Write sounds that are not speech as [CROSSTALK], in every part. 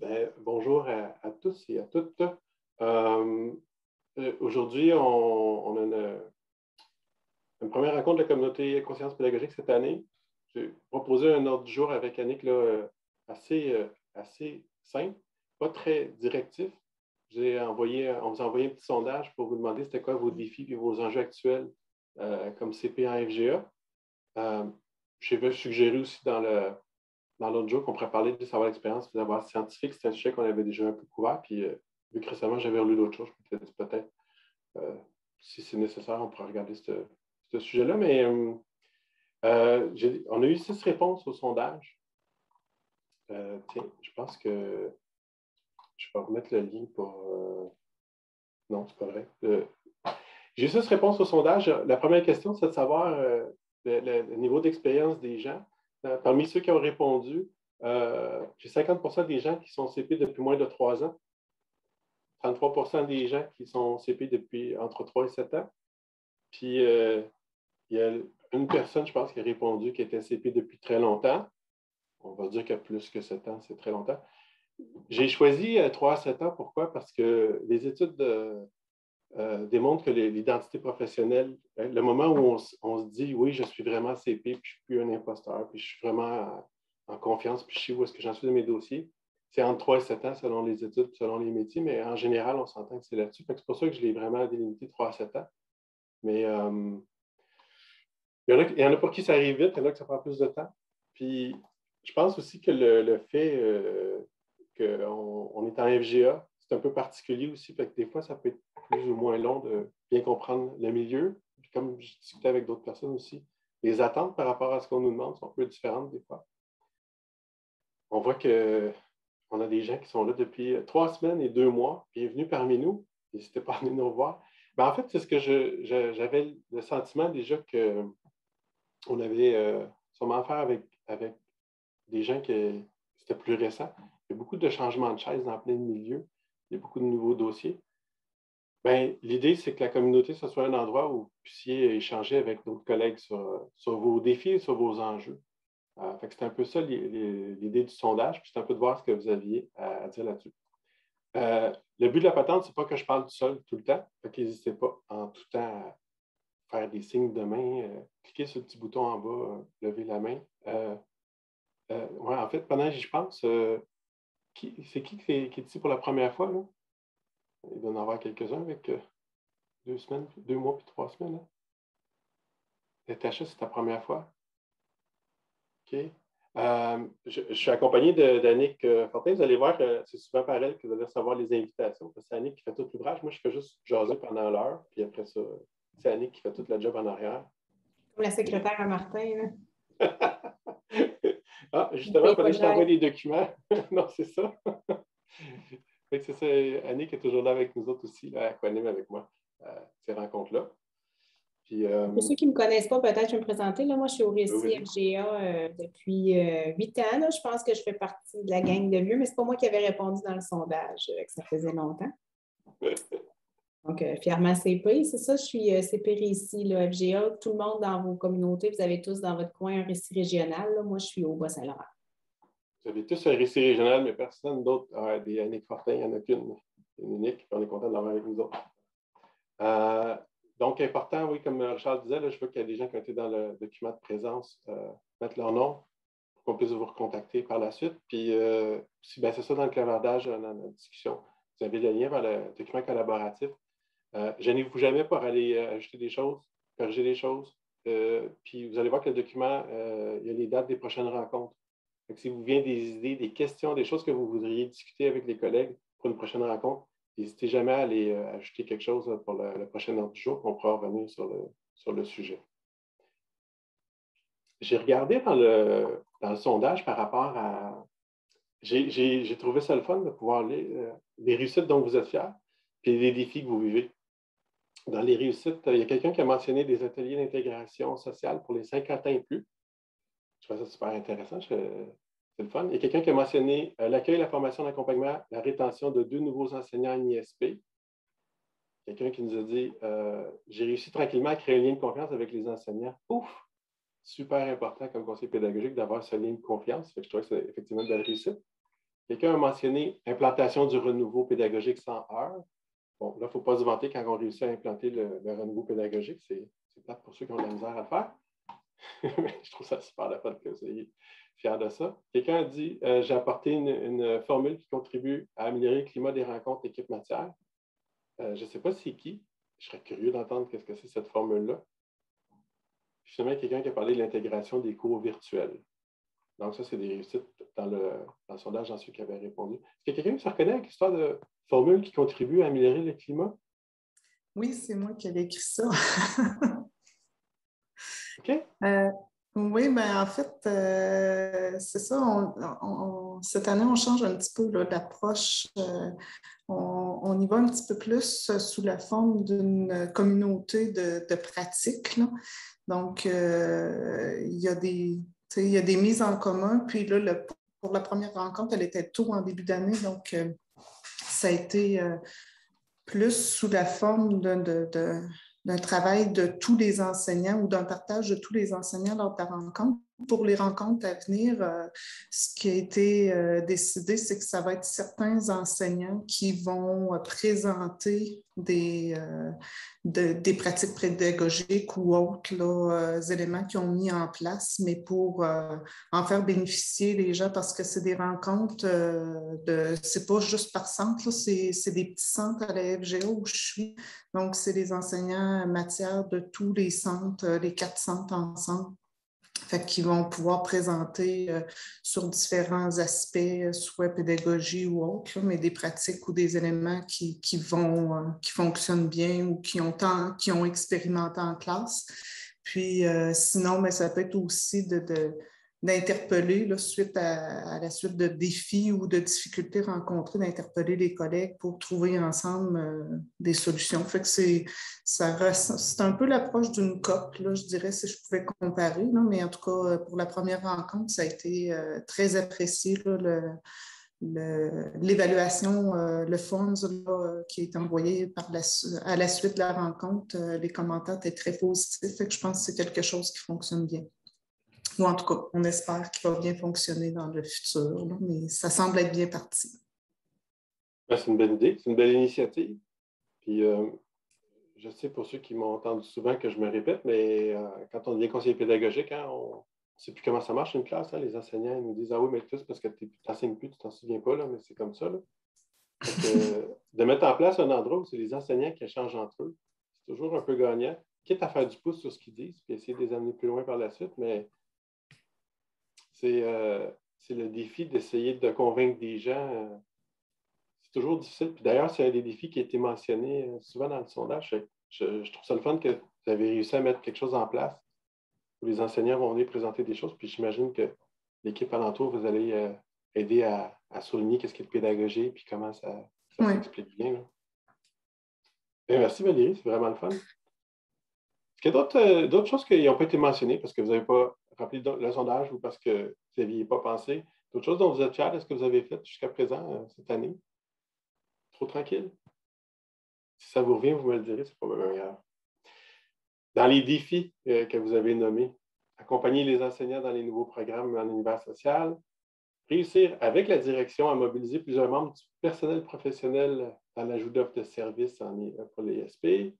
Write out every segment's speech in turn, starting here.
Ben, bonjour à, tous et à toutes. Euh, euh, aujourd'hui, on, a une, première rencontre de la communauté conscience pédagogique cette année. J'ai proposé un ordre du jour avec Annick là, assez, assez simple, pas très directif. J'ai envoyé, on vous a envoyé un petit sondage pour vous demander c'était quoi vos défis et vos enjeux actuels euh, comme CP en FGA. Euh, J'ai suggéré aussi dans le dans l'autre jour qu'on pourrait parler de savoir l'expérience, de savoir scientifique. C'est un sujet qu'on avait déjà un peu couvert. Puis, euh, vu que récemment, j'avais relu d'autres choses, peut-être, euh, si c'est nécessaire, on pourrait regarder ce, sujet-là. Mais on a eu six réponses au sondage. tiens, je pense que je vais remettre le lien pour. non, c'est pas vrai. J'ai juste réponse au sondage. La première question, c'est de savoir euh, le, niveau d'expérience des gens. Euh, parmi ceux qui ont répondu, euh, j'ai 50% des gens qui sont CP depuis moins de trois ans, 33% des gens qui sont CP depuis entre 3 et 7 ans. Puis, il y a une personne, je pense, qui a répondu qui était CP depuis très longtemps. On va dire a plus que 7 ans, c'est très longtemps. J'ai choisi 3 à 7 ans. Pourquoi? Parce que les études de, euh, démontre que l'identité professionnelle, euh, le moment où on, se dit oui, je suis vraiment CP, puis je ne suis plus un imposteur, puis je suis vraiment en, confiance, puis je sais où est-ce que j'en suis dans mes dossiers, c'est entre 3 et 7 ans selon les études, selon les métiers, mais en général, on s'entend que c'est là-dessus. C'est pour ça que je l'ai vraiment délimité 3 à 7 ans. Mais euh, il, y en a, pour qui ça arrive vite, il y en a que ça prend plus de temps. Puis je pense aussi que le, fait qu'on on est en FGA, c'est un peu particulier aussi, fait que des fois, ça peut être plus ou moins long de bien comprendre le milieu. comme je discutais avec d'autres personnes aussi, les attentes par rapport à ce qu'on nous demande sont un peu différentes des fois. On voit qu'on a des gens qui sont là depuis trois semaines et deux mois. Bienvenue parmi nous. N'hésitez pas à venir nous voir. Ben, en fait, c'est ce que j'avais le sentiment déjà qu'on avait euh, sûrement affaire avec, des gens qui c'était plus récent. Il y a beaucoup de changements de chaise dans plein de milieux. Il y a beaucoup de nouveaux dossiers. Bien, l'idée, c'est que la communauté, ce soit un endroit où vous puissiez échanger avec d'autres collègues sur, vos défis et sur vos enjeux. Euh, c'est un peu ça l'idée du sondage, puis c'est un peu de voir ce que vous aviez à, dire là-dessus. Euh, le but de la patente, ce n'est pas que je parle tout seul tout le temps. n'hésitez pas en tout temps à faire des signes de main, euh, cliquez sur le petit bouton en bas, lever la main. En fait, pendant que j'y pense, c'est qui, qui est ici pour la première fois? Là? Il doit en avoir quelques-uns avec euh, deux semaines, deux mois puis trois semaines. Hein? Natacha, c'est ta première fois? OK. Euh, je, suis accompagné d'Annick euh, Fortin. Vous allez voir, c'est souvent par elle que vous allez recevoir les invitations. C'est Annick qui fait tout l'ouvrage. Moi, je fais juste jaser pendant l'heure. Puis après ça, c'est Annick qui fait toute la job en arrière. Comme la secrétaire à Martin. [LAUGHS] ah, justement, il fallait que je t'envoie des documents. [LAUGHS] non, c'est ça [LAUGHS] c'est ça, Annick est toujours là avec nous autres aussi, là, Aquanim avec moi, euh, ces rencontres-là. Euh, Pour ceux qui ne me connaissent pas, peut-être je vais me présenter. Là, moi, je suis au récit FGA euh, depuis huit ans. Je pense que je fais partie de la gang de vieux, mais ce n'est pas moi qui avais répondu dans le sondage, que ça faisait longtemps. [LAUGHS] Donc, fièrement CP, c'est ça, je suis CP ici, le FGA. Tout le monde dans vos communautés, vous avez tous dans votre coin un récit régional. Moi, je suis au Bas-Saint-Laurent. Vous avez tous un récit régional, mais personne d'autre a des Annick Fortin. Il n'y en a qu'une, une unique. On est content de l'avoir avec nous autres. Euh, donc, important, oui, comme Charles disait, je veux qu'il y a des gens qui ont été dans le document de présence euh, mettre leur nom pour qu'on puisse vous recontacter par la suite. Puis, euh, ben, c'est ça dans le clavardage, dans la discussion. Vous avez le lien vers le document collaboratif. Je n'ai vous jamais pour aller ajouter des choses, corriger des choses. puis, vous allez voir que le document, il y a les dates des prochaines rencontres si vous vient des idées, des questions, des choses que vous voudriez discuter avec les collègues pour une prochaine rencontre, n'hésitez jamais à aller euh, ajouter quelque chose pour la, prochaine heure du jour, qu'on pourra revenir sur le, sur le sujet. J'ai regardé dans le, dans le sondage par rapport à. J'ai trouvé ça le fun de pouvoir lire euh, les réussites dont vous êtes fiers, puis les défis que vous vivez. Dans les réussites, il y a quelqu'un qui a mentionné des ateliers d'intégration sociale pour les 50 ans et plus. Je trouve ça super intéressant. C'est le fun. Il y a quelqu'un qui a mentionné euh, l'accueil, la formation, l'accompagnement, la rétention de deux nouveaux enseignants en ISP. Quelqu'un qui nous a dit euh, J'ai réussi tranquillement à créer un lien de confiance avec les enseignants. Ouf! Super important comme conseil pédagogique d'avoir ce lien de confiance. je trouve que c'est effectivement une belle réussite. Quelqu'un a mentionné implantation du renouveau pédagogique 100 heures. Bon, là, il ne faut pas se vanter quand on réussit à implanter le, renouveau pédagogique. C'est peut-être pour ceux qui ont de la misère à le faire. [LAUGHS] je trouve ça super la fun que vous soyez fiers de ça. Quelqu'un a dit euh, J'ai apporté une, formule qui contribue à améliorer le climat des rencontres équipe matière. Euh, je ne sais pas c'est qui. Je serais curieux d'entendre qu'est-ce que c'est cette formule-là. Justement, quelqu'un qui a parlé de l'intégration des cours virtuels. Donc, ça, c'est des réussites dans le, sondage dans ceux qui avaient répondu. Est-ce a quelqu'un se reconnaît avec l'histoire de formule qui contribue à améliorer le climat? Oui, c'est moi qui ai écrit ça. [LAUGHS] OK. Euh, oui, bien, en fait, euh, c'est ça. cette année, on change un petit peu d'approche. Euh, on, y va un petit peu plus sous la forme d'une communauté de, de pratiques. Donc, il y a des il y a des mises en commun. Puis là, pour la première rencontre, elle était tôt en début d'année, donc ça a été euh, plus sous la forme d'un travail de tous les enseignants ou d'un partage de tous les enseignants lors de la rencontre pour les rencontres à venir, euh, ce qui a été euh, décidé, c'est que ça va être certains enseignants qui vont euh, présenter des, des pratiques pédagogiques ou autres éléments qu'ils ont mis en place, mais pour en faire bénéficier les gens parce que c'est des rencontres de. C'est pas juste par centre, c'est des petits centres à la FGO où je suis. Donc, c'est des enseignants en matière de tous les centres, les quatre centres ensemble fait qu'ils vont pouvoir présenter euh, sur différents aspects, euh, soit pédagogie ou autre, mais des pratiques ou des éléments qui, vont, euh, qui fonctionnent bien ou qui ont, qui ont expérimenté en classe. Puis sinon, mais ça peut être aussi de d'interpeller suite à, la suite de défis ou de difficultés rencontrées, d'interpeller les collègues pour trouver ensemble euh, des solutions. Fait que c'est, un peu l'approche d'une COP, là, je dirais, si je pouvais comparer, mais en tout cas, euh, pour la première rencontre, ça a été euh, très apprécié, l'évaluation, le, fonds qui est envoyé par la, à la suite de la rencontre, les commentaires étaient très positifs. Fait que je pense que c'est quelque chose qui fonctionne bien. Ou en tout cas, on espère qu'il va bien fonctionner dans le futur, mais ça semble être bien parti. Ben, c'est une bonne idée, c'est une belle initiative. Puis, euh, je sais pour ceux qui m'ont entendu souvent que je me répète, mais euh, quand on devient conseiller pédagogique, hein, on ne sait plus comment ça marche une classe. Hein. les enseignants ils nous disent Ah oui, mais tout, parce que tu n'enseignes plus, tu t'en souviens pas, là, mais c'est comme ça. [LAUGHS] de mettre en place un endroit où c'est les enseignants qui échangent entre eux, c'est toujours un peu gagnant. Quitte à faire du pouce sur ce qu'ils disent, puis essayer de les amener plus loin par la suite, mais euh, c'est le défi d'essayer de convaincre des gens. Euh, c'est toujours difficile. Puis d'ailleurs, c'est un des défis qui a été mentionné euh, souvent dans le sondage. Je, trouve ça le fun que vous avez réussi à mettre quelque chose en place où les enseignants vont venir présenter des choses. Puis j'imagine que l'équipe alentour, vous allez aider à, souligner qu'est-ce qui est pédagogie puis comment ça, s'explique bien. merci Valérie, c'est vraiment le fun. Est-ce qu'il y a d'autres choses qui n'ont pas été mentionnées parce que vous n'avez pas rempli le sondage ou parce que vous n'aviez pas pensé? D'autres choses dont vous êtes fiers de ce que vous avez fait jusqu'à présent euh, cette année? Trop tranquille? Si ça vous revient, vous me le direz, c'est pas grave. Dans les défis euh, que vous avez nommés, accompagner les enseignants dans les nouveaux programmes en univers social, réussir avec la direction à mobiliser plusieurs membres du personnel professionnel dans l'ajout d'offres de services pour les.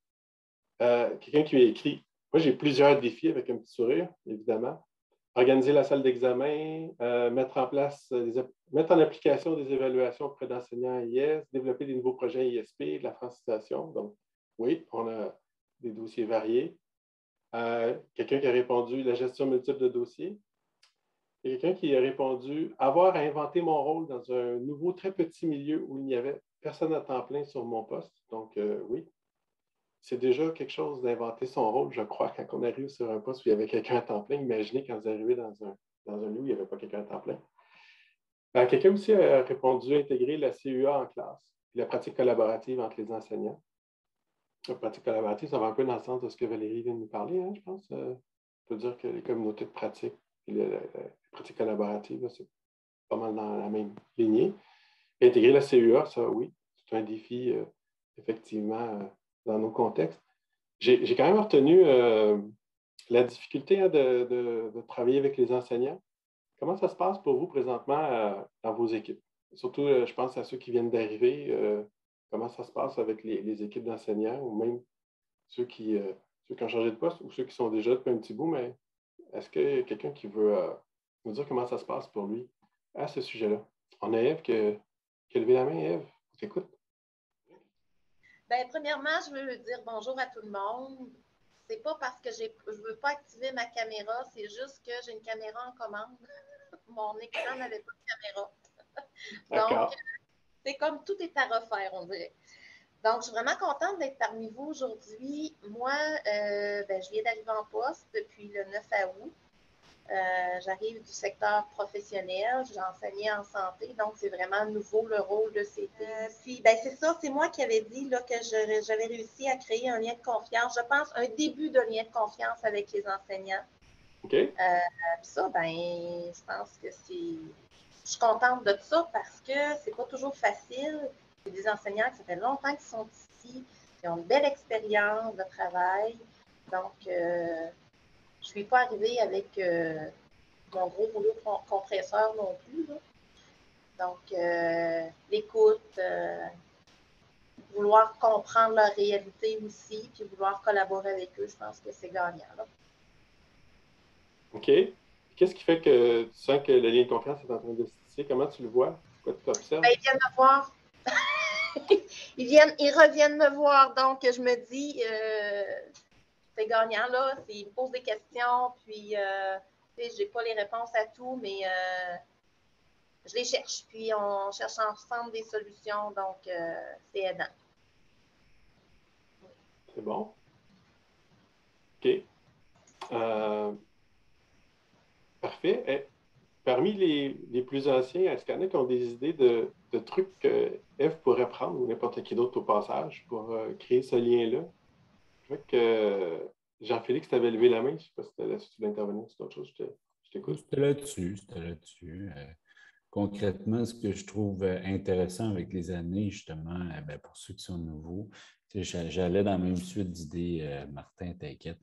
Euh, quelqu'un qui m'a écrit Moi, j'ai plusieurs défis avec un petit sourire, évidemment organiser la salle d'examen, euh, mettre en place, mettre en application des évaluations auprès d'enseignants IS, développer des nouveaux projets ISP, de la francisation. Donc, oui, on a des dossiers variés. Euh, quelqu'un qui a répondu la gestion multiple de dossiers. Et quelqu'un qui a répondu avoir à inventer mon rôle dans un nouveau très petit milieu où il n'y avait personne à temps plein sur mon poste. Donc, euh, oui, c'est déjà quelque chose d'inventer son rôle, je crois, quand on arrive sur un poste où il y avait quelqu'un à temps plein. Imaginez quand vous arrivez dans un, dans un lieu où il n'y avait pas quelqu'un à temps plein. Euh, quelqu'un aussi a répondu intégrer la CUA en classe, la pratique collaborative entre les enseignants. La pratique collaborative, ça va un peu dans le sens de ce que Valérie vient de nous parler, hein, je pense. Euh, on peut dire que les communautés de pratique et la, pratique collaborative, c'est pas mal dans la même lignée. intégrer la CUA, ça, oui, c'est un défi, euh, effectivement dans nos contextes. J'ai quand même retenu euh, la difficulté hein, de, travailler avec les enseignants. Comment ça se passe pour vous présentement euh, dans vos équipes? surtout, je pense à ceux qui viennent d'arriver, comment ça se passe avec les, équipes d'enseignants ou même ceux qui, ceux qui ont changé de poste ou ceux qui sont déjà depuis un petit bout, mais est-ce a quelqu'un qui veut nous dire comment ça se passe pour lui à ce sujet-là? On a Eve qui a, levé la main. Eve, on t'écoute. Bien, premièrement, je veux dire bonjour à tout le monde. C'est pas parce que je ne veux pas activer ma caméra, c'est juste que j'ai une caméra en commande. [LAUGHS] Mon écran n'avait pas de caméra. [LAUGHS] Donc, c'est comme tout est à refaire, on dirait. Donc, je suis vraiment contente d'être parmi vous aujourd'hui. Moi, euh, ben, je viens d'arriver en poste depuis le 9 août. Euh, j'arrive du secteur professionnel, j'ai enseigné en santé, donc c'est vraiment nouveau le rôle de CT. Euh, puis, ben, c'est ça, c'est moi qui avais dit là, que j'avais réussi à créer un lien de confiance, je pense un début de lien de confiance avec les enseignants. OK. Euh, ça, ben, je pense que c'est. Je suis contente de ça parce que c'est pas toujours facile. C'est des enseignants qui ça fait longtemps qu'ils sont ici, qui ont une belle expérience de travail. Donc, je ne suis pas arrivée avec euh, mon gros rouleau compresseur non plus. Donc, euh, l'écoute, euh, vouloir comprendre leur réalité aussi, puis vouloir collaborer avec eux, je pense que c'est gagnant. OK. Qu'est-ce qui fait que tu sens que le lien de confiance est en train de se Comment tu le vois? Quoi tu observes? Ben, ils viennent me voir. [LAUGHS] ils, viennent, ils reviennent me voir. Donc, je me dis, gagnant, là. Il me pose des questions, puis euh, je n'ai pas les réponses à tout, mais euh, je les cherche. Puis on cherche ensemble des solutions, donc euh, c'est aidant. C'est bon? OK. parfait. Eh, parmi les, plus anciens, est-ce qu'il y en a qui ont des idées de, trucs que Eve pourrait prendre ou n'importe qui d'autre au passage pour créer ce lien-là? Que Jean-Félix, tu avais levé la main. Je ne sais pas si tu là-dessus d'intervenir sur autre chose. Je t'écoute. C'était là-dessus. C'était là-dessus. Euh, concrètement, ce que je trouve euh, intéressant avec les années, justement, euh, ben, pour ceux qui sont nouveaux, j'allais dans la même suite d'idées, Martin, t'inquiète.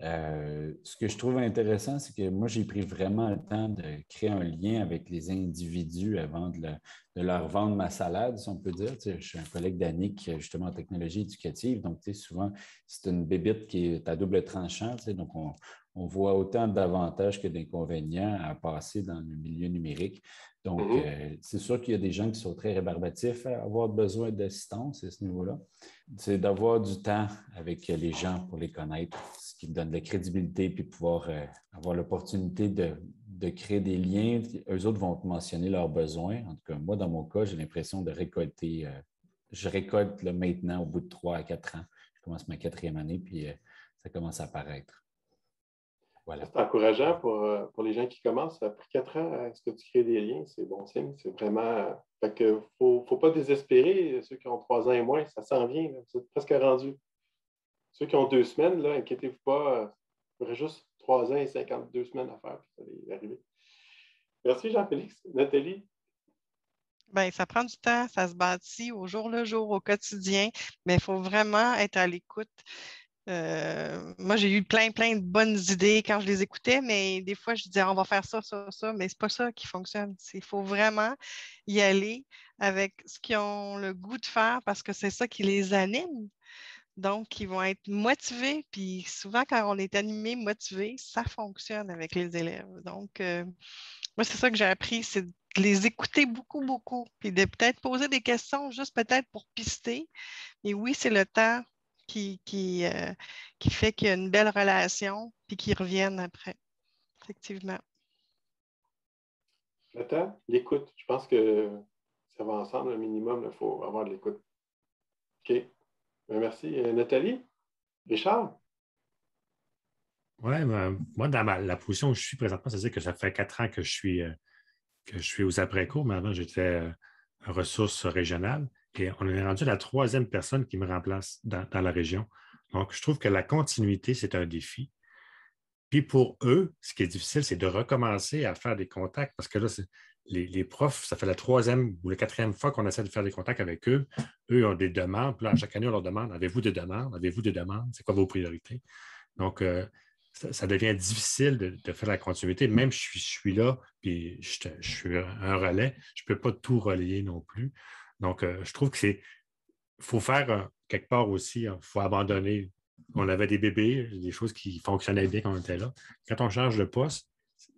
Euh, ce que je trouve intéressant, c'est que moi, j'ai pris vraiment le temps de créer un lien avec les individus avant de, leur vendre ma salade, si on peut dire. je suis un collègue d'Annick, justement, en technologie éducative. Donc, souvent, c'est une bébite qui est à double tranchant. Donc, on, on voit autant d'avantages que d'inconvénients à passer dans le milieu numérique. Donc, mm-hmm. euh, c'est sûr qu'il y a des gens qui sont très rébarbatifs à avoir besoin d'assistance à ce niveau-là. C'est d'avoir du temps avec les gens pour les connaître, ce qui donne de la crédibilité, puis pouvoir euh, avoir l'opportunité de, créer des liens. Eux autres vont te mentionner leurs besoins. En tout cas, moi, dans mon cas, j'ai l'impression de récolter. Euh, je récolte là, maintenant au bout de trois à quatre ans. Je commence ma quatrième année, puis ça commence à apparaître. C'est encourageant pour, euh, pour, les gens qui commencent. Après quatre ans à ce que tu crées des liens, c'est bon signe. C'est vraiment. Fait que faut, faut pas désespérer. Ceux qui ont trois ans et moins, ça s'en vient. Vous êtes presque rendu. Ceux qui ont deux semaines, là, inquiétez-vous pas. Il y aurait juste trois ans et 52 semaines à faire, puis ça va arriver. Merci, Jean-Félix. Nathalie? Bien, ça prend du temps, ça se bâtit au jour le jour, au quotidien, mais il faut vraiment être à l'écoute. Euh, moi, j'ai eu plein, plein de bonnes idées quand je les écoutais, mais des fois, je disais, on va faire ça, ça, ça, mais ce n'est pas ça qui fonctionne. Il faut vraiment y aller avec ce qu'ils ont le goût de faire parce que c'est ça qui les anime. Donc, ils vont être motivés. Puis souvent, quand on est animé, motivé, ça fonctionne avec les élèves. Donc, euh, moi, c'est ça que j'ai appris, c'est de les écouter beaucoup, beaucoup, puis de peut-être poser des questions juste peut-être pour pister. Et oui, c'est le temps qui, qui, euh, qui fait qu'il y a une belle relation puis qu'ils reviennent après. Effectivement. Attends, l'écoute. Je pense que ça va ensemble un minimum. Il faut avoir de l'écoute. OK. Ben, merci. Euh, Nathalie? Richard? Oui, ben, moi, dans la position où je suis présentement, c'est-à-dire que ça fait quatre ans que je suis, euh, que je suis aux après-cours, mais avant, j'étais ressources régionales. On est rendu la troisième personne qui me remplace dans, la région. Donc, je trouve que la continuité, c'est un défi. Puis pour eux, ce qui est difficile, c'est de recommencer à faire des contacts parce que là, les, profs, ça fait la troisième ou la quatrième fois qu'on essaie de faire des contacts avec eux. Eux ont des demandes. Puis là, chaque année, on leur demande Avez-vous des demandes? Avez-vous des demandes? C'est quoi vos priorités? Donc, euh, ça, devient difficile de, faire la continuité. Même si je suis, là, puis je, suis un relais, je ne peux pas tout relayer non plus. Donc, euh, je trouve que c'est. Faut faire euh, quelque part aussi, il hein, faut abandonner. On avait des bébés, des choses qui fonctionnaient bien quand on était là. Quand on change de poste,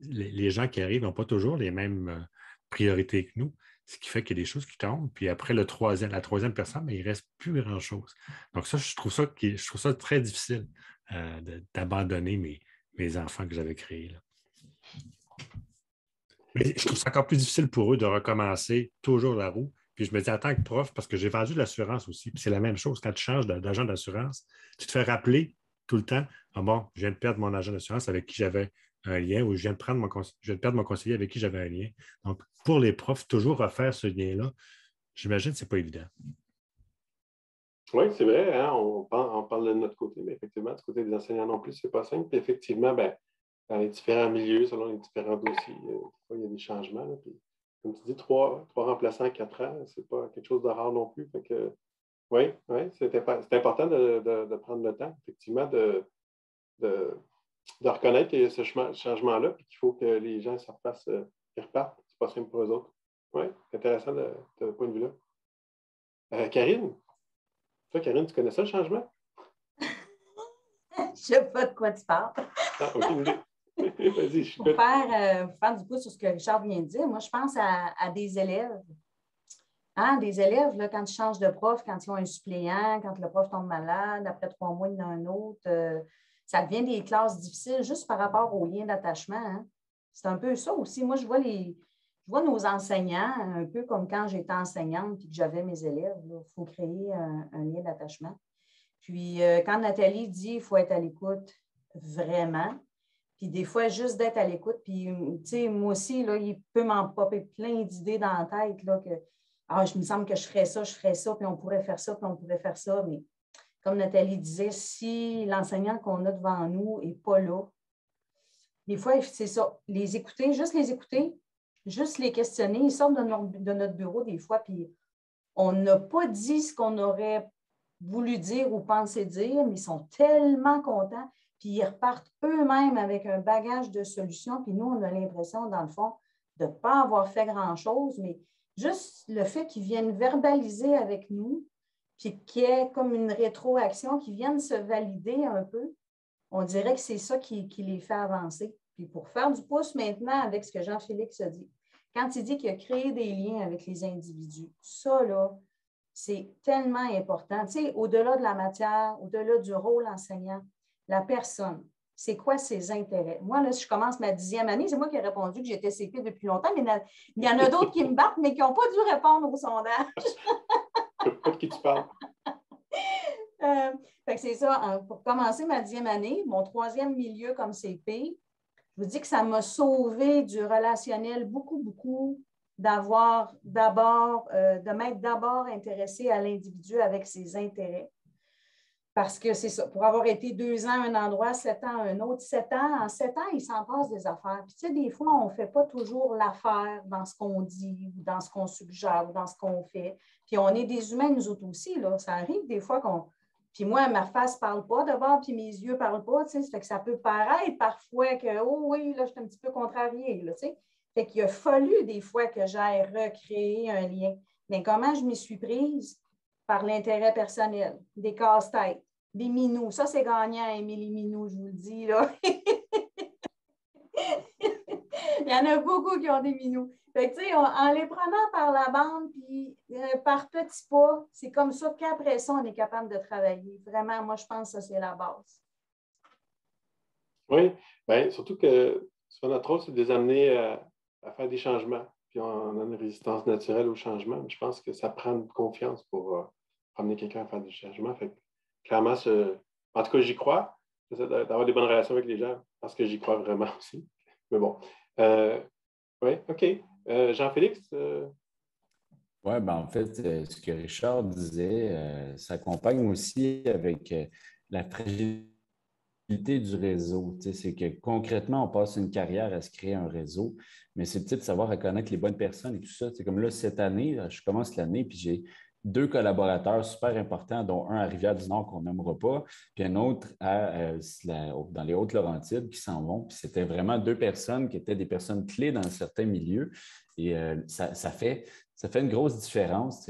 les, gens qui arrivent n'ont pas toujours les mêmes euh, priorités que nous, ce qui fait qu'il y a des choses qui tombent. Puis après le troisième, la troisième personne, mais il ne reste plus grand-chose. Donc, ça, je trouve ça, je trouve ça très difficile. D'abandonner mes, mes, enfants que j'avais créés. Mais je trouve ça encore plus difficile pour eux de recommencer toujours la roue. Puis je me dis, en tant que prof, parce que j'ai vendu de l'assurance aussi, puis c'est la même chose. Quand tu changes d'agent d'assurance, tu te fais rappeler tout le temps, ah bon, je viens de perdre mon agent d'assurance avec qui j'avais un lien, ou je viens de, mon, je viens de perdre mon conseiller avec qui j'avais un lien. Donc, pour les profs, toujours refaire ce lien-là, j'imagine que ce n'est pas évident. Oui, c'est vrai, hein, on, parle, de notre côté, mais effectivement, du côté des enseignants non plus, ce n'est pas simple. Puis effectivement, ben, dans les différents milieux, selon les différents dossiers, euh, il y a des changements. Comme tu dis, trois, trois remplaçants à quatre ans, ce n'est pas quelque chose de rare non plus. que, oui, oui c'est important de, prendre le temps, effectivement, de, de, reconnaître ce changement-là, puis qu'il faut que les gens se refassent, euh, qu'ils repartent. C'est pas simple pour eux autres. Oui, c'est intéressant de, ce point de vue-là. Euh, Karine, toi, Karine, tu connais ça, le changement? [LAUGHS] je ne sais pas de quoi tu parles. Ah, [LAUGHS] Vas-y, je pour faire, euh, faire du coup sur ce que Richard vient de dire, moi, je pense à, des élèves. Hein, des élèves, là, quand ils changent de prof, quand ils ont un suppléant, quand le prof tombe malade, après trois mois, il y en a un autre, euh, ça devient des classes difficiles juste par rapport aux liens d'attachement. Hein. C'est un peu ça aussi. Moi, je vois les, je vois nos enseignants, un peu comme quand j'étais enseignante et que j'avais mes élèves, il faut créer un, lien d'attachement. Puis euh, quand Nathalie dit qu'il faut être à l'écoute, vraiment. Puis des fois, juste d'être à l'écoute, puis tu sais, moi aussi, là, il peut m'en popper plein d'idées dans la tête, là, que ah, je me semble que je ferais ça, je ferais ça, puis on pourrait faire ça, puis on pourrait faire ça. Mais comme Nathalie disait, si l'enseignant qu'on a devant nous n'est pas là, des fois, c'est ça, les écouter, juste les écouter, juste les questionner. Ils sortent de, notre bureau des fois, puis on n'a pas dit ce qu'on aurait voulu dire ou pensé dire, mais ils sont tellement contents, puis ils repartent eux-mêmes avec un bagage de solutions, puis nous, on a l'impression, dans le fond, de ne pas avoir fait grand-chose, mais juste le fait qu'ils viennent verbaliser avec nous, puis qu'il y ait comme une rétroaction, qu'ils viennent se valider un peu, on dirait que c'est ça qui, les fait avancer. Puis pour faire du pouce maintenant avec ce que Jean-Félix a dit, quand il dit qu'il a créé des liens avec les individus, ça, là, c'est tellement important. Tu sais, au-delà de la matière, au-delà du rôle enseignant, la personne, c'est quoi ses intérêts? Moi, là, si je commence ma dixième année, c'est moi qui ai répondu que j'étais CP depuis longtemps, mais il y en a [LAUGHS] d'autres qui me battent, mais qui n'ont pas dû répondre au sondage. pas de qui tu parles. [LAUGHS] Euh, c'est ça, hein, pour commencer ma dixième année, mon troisième milieu comme CP, je vous dis que ça m'a sauvé du relationnel beaucoup, beaucoup, d'avoir d'abord, euh, de m'être d'abord intéressée à l'individu avec ses intérêts. Parce que c'est ça, pour avoir été deux ans à un endroit, sept ans à un autre, sept ans, en sept ans, il s'en passe des affaires. Puis tu sais, des fois, on ne fait pas toujours l'affaire dans ce qu'on dit, dans ce qu'on suggère, dans ce qu'on fait. Puis on est des humains, nous autres aussi. Là. Ça arrive des fois qu'on puis moi, ma face ne parle pas d'abord, puis mes yeux ne parlent pas, tu sais. Ça fait que ça peut paraître parfois que, oh oui, là, je suis un petit peu contrariée, là, tu sais. Fait qu'il a fallu des fois que j'aille recréer un lien. Mais comment je m'y suis prise? Par l'intérêt personnel, des casse-têtes, des minous. Ça, c'est gagnant, Émilie Minou, je vous le dis, là. [LAUGHS] Il y en a beaucoup qui ont des minous. Fait que, en les prenant par la bande, puis euh, par petits pas, c'est comme ça qu'après ça, on est capable de travailler. Vraiment, moi, je pense que ça, c'est la base. Oui, bien, surtout que sur notre rôle, c'est de les amener à, faire des changements. Puis on a une résistance naturelle au changement. Je pense que ça prend de confiance pour euh, amener quelqu'un à faire des changements. Fait clairement, en tout cas, j'y crois. D'avoir des bonnes relations avec les gens parce que j'y crois vraiment aussi. Mais bon. Euh, oui, OK. Euh, Jean-Félix? Euh, oui, ben en fait, ce que Richard disait s'accompagne aussi avec la fragilité du réseau. C'est que concrètement, on passe une carrière à se créer un réseau, mais c'est peut-être de savoir reconnaître les bonnes personnes et tout ça. C'est comme là, cette année, je commence l'année, puis j'ai deux collaborateurs super importants, dont un à Rivière-du-Nord qu'on n'aimera pas, puis un autre à, dans les Hautes-Laurentides qui s'en vont. Puis c'était vraiment deux personnes qui étaient des personnes clés dans certains milieux. Et ça, fait, ça fait une grosse différence.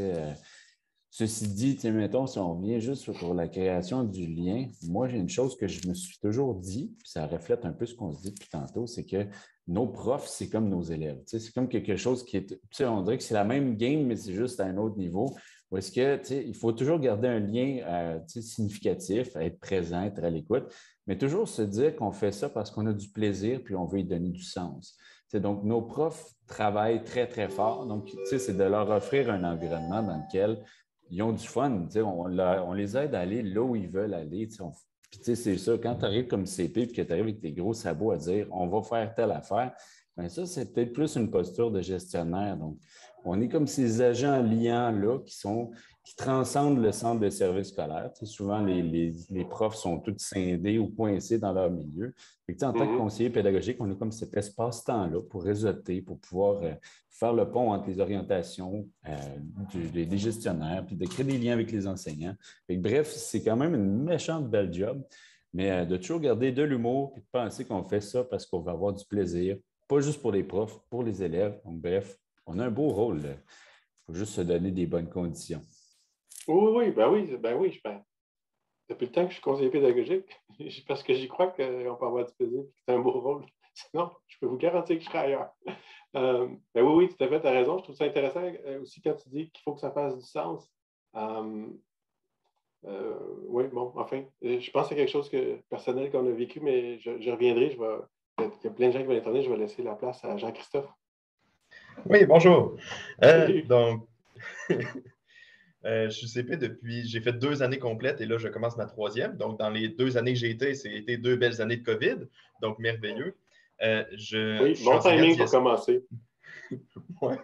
Ceci dit, mettons, si on revient juste sur la création du lien, moi, j'ai une chose que je me suis toujours dit, puis ça reflète un peu ce qu'on se dit depuis tantôt, c'est que nos profs, c'est comme nos élèves. C'est comme quelque chose qui est. On dirait que c'est la même game, mais c'est juste à un autre niveau. Ou est-ce que il faut toujours garder un lien euh, significatif, être présent, être à l'écoute, mais toujours se dire qu'on fait ça parce qu'on a du plaisir puis on veut y donner du sens. donc, nos profs travaillent très, très fort. Donc, c'est de leur offrir un environnement dans lequel ils ont du fun. On, on, les aide à aller là où ils veulent aller. Puis, c'est ça, quand tu arrives comme CP et que tu arrives avec tes gros sabots à dire on va faire telle affaire, bien ça, c'est peut-être plus une posture de gestionnaire. Donc, on est comme ces agents liants-là qui sont qui transcendent le centre de service scolaire. souvent, les, profs sont tous scindés ou coincés dans leur milieu. en tant que mm-hmm. conseiller pédagogique, on a comme cet espace-temps-là pour réseauter, pour pouvoir euh, faire le pont entre les orientations euh, des, gestionnaires, puis de créer des liens avec les enseignants. bref, c'est quand même une méchante belle job, mais euh, de toujours garder de l'humour et de penser qu'on fait ça parce qu'on va avoir du plaisir, pas juste pour les profs, pour les élèves. Donc, bref, on a un beau rôle. Il faut juste se donner des bonnes conditions. Oui, oui, ben oui, ben oui. Depuis le temps que je suis conseiller pédagogique, [LAUGHS] parce que j'y crois qu'on peut avoir du plaisir c'est un beau rôle. [LAUGHS] Sinon, je peux vous garantir que je serai ailleurs. [LAUGHS] Euh, ben oui, oui, tout à fait, tu as raison. Je trouve ça intéressant euh, aussi quand tu dis qu'il faut que ça fasse du sens. Euh, oui, bon, enfin, je pense c'est quelque chose que, personnel qu'on a vécu, mais je, reviendrai. Je il y a plein de gens qui vont intervenir. Je vais laisser la place à Jean-Christophe. Oui, bonjour. donc, [LAUGHS] je suis CP depuis, j'ai fait deux années complètes et là, je commence ma troisième. Donc, dans les deux années que j'ai été, c'était deux belles années de COVID, donc merveilleux. Euh, je, oui, bon timing pour commencer. [LAUGHS] ouais.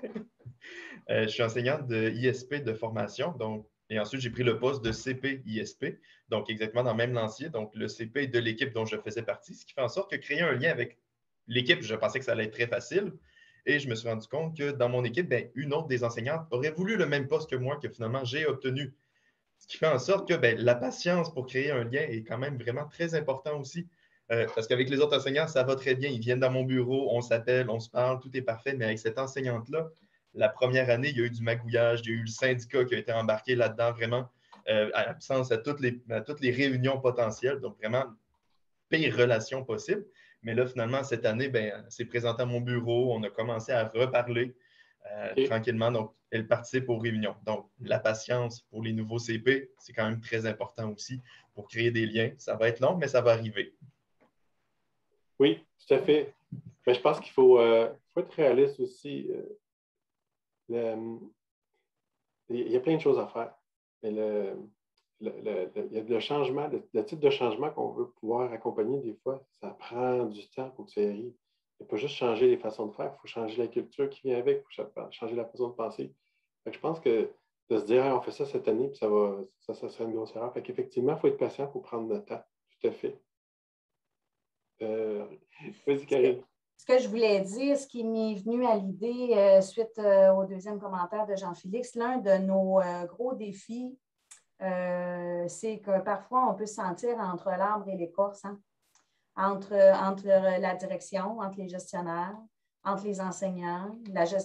Euh, je suis enseignante de ISP de formation, donc, et ensuite j'ai pris le poste de CP ISP, donc exactement dans le même lancier, donc le CP de l'équipe dont je faisais partie, ce qui fait en sorte que créer un lien avec l'équipe, je pensais que ça allait être très facile. Et je me suis rendu compte que dans mon équipe, ben, une autre des enseignantes aurait voulu le même poste que moi que finalement j'ai obtenu. Ce qui fait en sorte que ben, la patience pour créer un lien est quand même vraiment très important aussi. Euh, parce qu'avec les autres enseignants, ça va très bien. Ils viennent dans mon bureau, on s'appelle, on se parle, tout est parfait. Mais avec cette enseignante-là, la première année, il y a eu du magouillage, il y a eu le syndicat qui a été embarqué là-dedans, vraiment, euh, à l'absence à toutes, les, à toutes les réunions potentielles. Donc, vraiment, pire relation possible. Mais là, finalement, cette année, ben, c'est présenté à mon bureau. On a commencé à reparler euh, tranquillement. Donc, elle participe aux réunions. Donc, la patience pour les nouveaux CP, c'est quand même très important aussi pour créer des liens. Ça va être long, mais ça va arriver. Oui, tout à fait. Mais je pense qu'il faut, euh, être réaliste aussi. Euh, il y a plein de choses à faire. Mais le, il y a le changement, le, type de changement qu'on veut pouvoir accompagner, des fois, ça prend du temps pour que ça arrive. Il ne faut pas juste changer les façons de faire, il faut changer la culture qui vient avec, il faut changer la façon de penser. je pense que de se dire, on fait ça cette année, puis ça va, ça, ça serait une grosse erreur. Fait qu'effectivement, il faut être patient pour prendre le temps. Tout à fait. Euh, ce que je voulais dire, ce qui m'est venu à l'idée euh, suite euh, au deuxième commentaire de Jean-Félix, l'un de nos gros défis, c'est que parfois on peut se sentir entre l'arbre et l'écorce, hein. entre, entre la direction, entre les gestionnaires, entre les enseignants.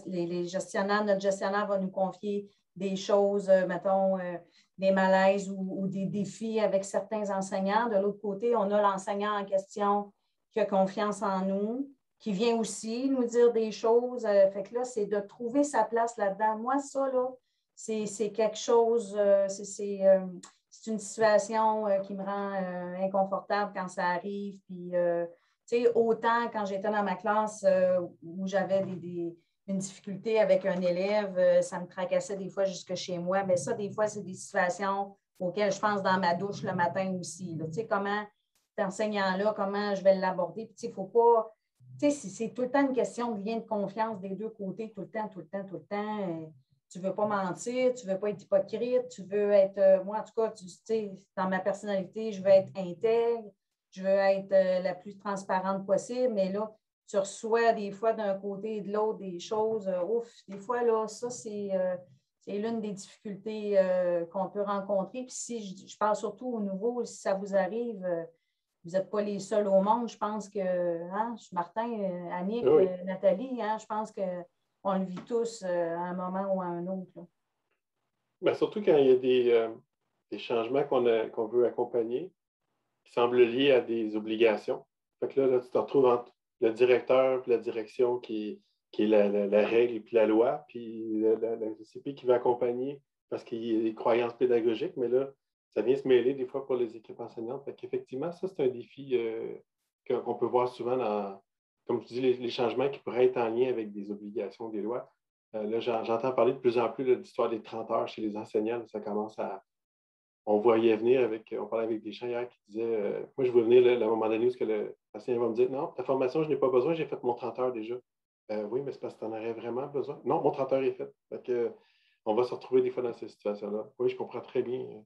les, gestionnaires, notre gestionnaire va nous confier des choses, mettons, des malaises ou, des défis avec certains enseignants. De l'autre côté, on a l'enseignant en question qui a confiance en nous, qui vient aussi nous dire des choses. Euh, fait que là, c'est de trouver sa place là-dedans. Moi, ça, là, c'est quelque chose, euh, euh, c'est une situation qui me rend inconfortable quand ça arrive. Puis, tu sais, autant quand j'étais dans ma classe où j'avais des, une difficulté avec un élève, ça me tracassait des fois jusque chez moi. Mais ça, des fois, c'est des situations auxquelles je pense dans ma douche le matin aussi. Tu sais, comment enseignant-là, comment je vais l'aborder? Puis, il ne faut pas. Tu sais, c'est tout le temps une question de lien de confiance des deux côtés, tout le temps, tout le temps, tout le temps. Tu ne veux pas mentir, tu ne veux pas être hypocrite, tu veux être. Euh, moi, en tout cas, tu sais, dans ma personnalité, je veux être intègre, je veux être euh, la plus transparente possible, mais là, tu reçois des fois d'un côté et de l'autre des choses. Euh, ouf, des fois, là, ça, c'est c'est l'une des difficultés qu'on peut rencontrer. Puis si je, parle surtout au nouveau, si ça vous arrive, vous n'êtes pas les seuls au monde. Je pense que hein, Martin, Annick, Nathalie, hein, je pense qu'on le vit tous à un moment ou à un autre. Ben, surtout quand il y a des, changements qu'on veut accompagner qui semblent liés à des obligations. Fait que là, tu te retrouves entre le directeur et la direction qui qui est la, règle et puis la loi, puis la, CP qui va accompagner parce qu'il y a des croyances pédagogiques, mais là, ça vient se mêler des fois pour les équipes enseignantes. Fait qu'effectivement, ça, c'est un défi euh, qu'on peut voir souvent dans, comme tu dis, les, changements qui pourraient être en lien avec des obligations, des lois. Euh, là, j'entends parler de plus en plus de l'histoire des 30 heures chez les enseignants. Ça commence à. On voyait venir avec. On parlait avec des gens hier qui disaient euh, Moi, je veux venir là, à un moment donné où l'enseignant va me dire Non, ta formation, je n'ai pas besoin, j'ai fait mon 30 heures déjà. Euh, oui, mais c'est parce que tu en aurais vraiment besoin. Non, mon 30 heures est fait. on va se retrouver des fois dans ces situations-là. Oui, je comprends très bien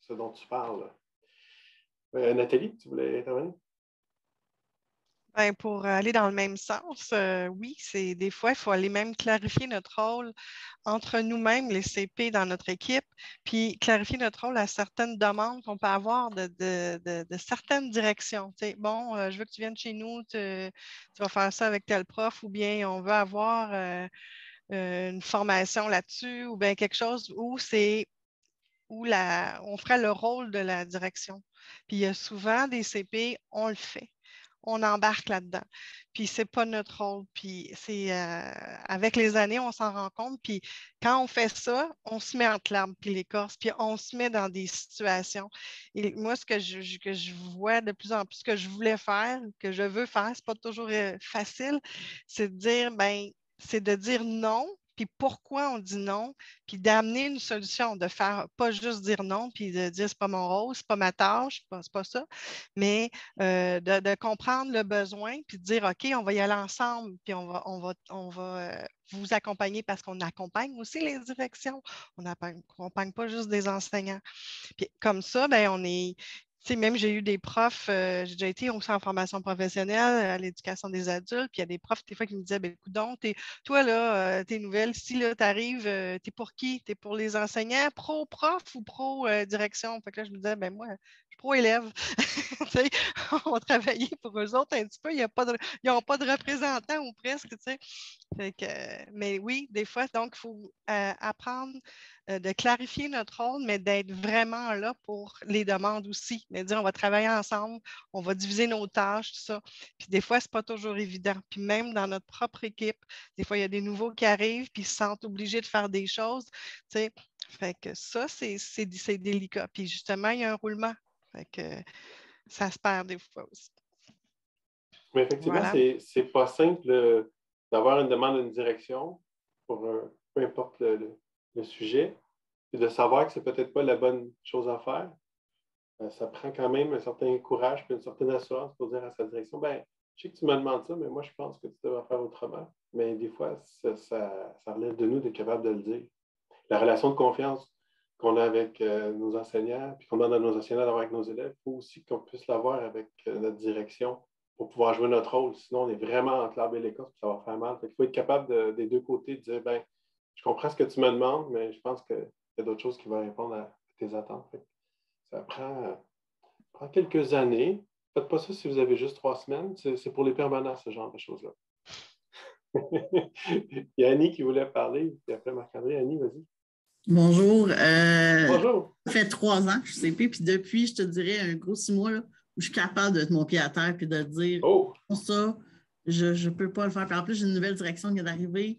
ce dont tu parles. Nathalie, tu voulais intervenir? Ben, pour aller dans le même sens, oui, c'est des fois, il faut aller même clarifier notre rôle entre nous-mêmes, les CP dans notre équipe, puis clarifier notre rôle à certaines demandes qu'on peut avoir de, certaines directions. bon, je veux que tu viennes chez nous, tu, vas faire ça avec tel prof, ou bien on veut avoir une formation là-dessus, ou bien quelque chose où c'est où la, on ferait le rôle de la direction. Puis il y a souvent des CP, on le fait on embarque là-dedans. Puis c'est pas notre rôle. Puis c'est euh, avec les années, on s'en rend compte. Puis quand on fait ça, on se met entre l'arbre puis l'écorce, puis on se met dans des situations. Et moi, ce que je, que je vois de plus en plus, ce que je voulais faire, que je veux faire, c'est pas toujours euh, facile, c'est de dire, ben, c'est de dire non, puis pourquoi on dit non, puis d'amener une solution, de faire pas juste dire non, puis de dire c'est pas mon rôle, c'est pas ma tâche, c'est pas, ça, mais euh, de, comprendre le besoin, puis de dire OK, on va y aller ensemble, puis on va, on va, on va euh, vous accompagner parce qu'on accompagne aussi les directions. On n'accompagne pas juste des enseignants. Puis comme ça, ben, on est, sais, même j'ai eu des profs, euh, j'ai déjà été aussi en formation professionnelle à l'éducation des adultes, puis il y a des profs des fois qui me disaient ben écoute donc, toi là, euh, tes nouvelles, si là, tu arrives, euh, tu es pour qui? Tu es pour les enseignants, pro-prof ou pro-direction? Fait que là, je me disais, ben moi, pro-élèves. [LAUGHS] [LAUGHS] on va travailler pour eux autres un petit peu. ils n'ont pas de représentants ou presque. mais oui, des fois, donc, il faut euh, apprendre euh, de clarifier notre rôle, mais d'être vraiment là pour les demandes aussi. Mais dire, on va travailler ensemble, on va diviser nos tâches, tout ça. Puis des fois, ce n'est pas toujours évident. Puis même dans notre propre équipe, des fois, il y a des nouveaux qui arrivent, puis ils se sentent obligés de faire des choses. Fait que ça, c'est délicat. Puis justement, il y a un roulement que ça se perd des fois aussi. Mais effectivement, c'est pas simple d'avoir une demande d'une direction pour peu importe le, sujet, et de savoir que c'est peut-être pas la bonne chose à faire. Euh, ça prend quand même un certain courage et une certaine assurance pour dire à sa direction ben, je sais que tu me demandes ça, mais moi, je pense que tu devrais faire autrement. Mais des fois, ça, relève de nous d'être capable de le dire. La relation de confiance qu'on a avec euh, nos enseignants, puis qu'on demande à nos enseignants d'avoir avec nos élèves, il faut aussi qu'on puisse l'avoir avec euh, notre direction pour pouvoir jouer notre rôle. Sinon, on est vraiment l'arbre et l'écorce, puis ça va faire mal. il faut être capable des deux côtés de dire ben, je comprends ce que tu me demandes, mais je pense qu'il y a d'autres choses qui vont répondre à tes attentes. Ça prend, prend, quelques années. Faites pas ça si vous avez juste trois semaines. C'est pour les permanents, ce genre de choses-là. [LAUGHS] il y a Annie qui voulait parler, puis après Marc-André. Annie, vas-y. Bonjour. Euh, Bonjour. Ça fait trois ans que je sais plus, puis depuis, je te dirais un gros six mois où je suis capable de mettre mon pied à terre puis de dire oh. ça, je ne peux pas le faire. Puis en plus, j'ai une nouvelle direction qui est arrivée.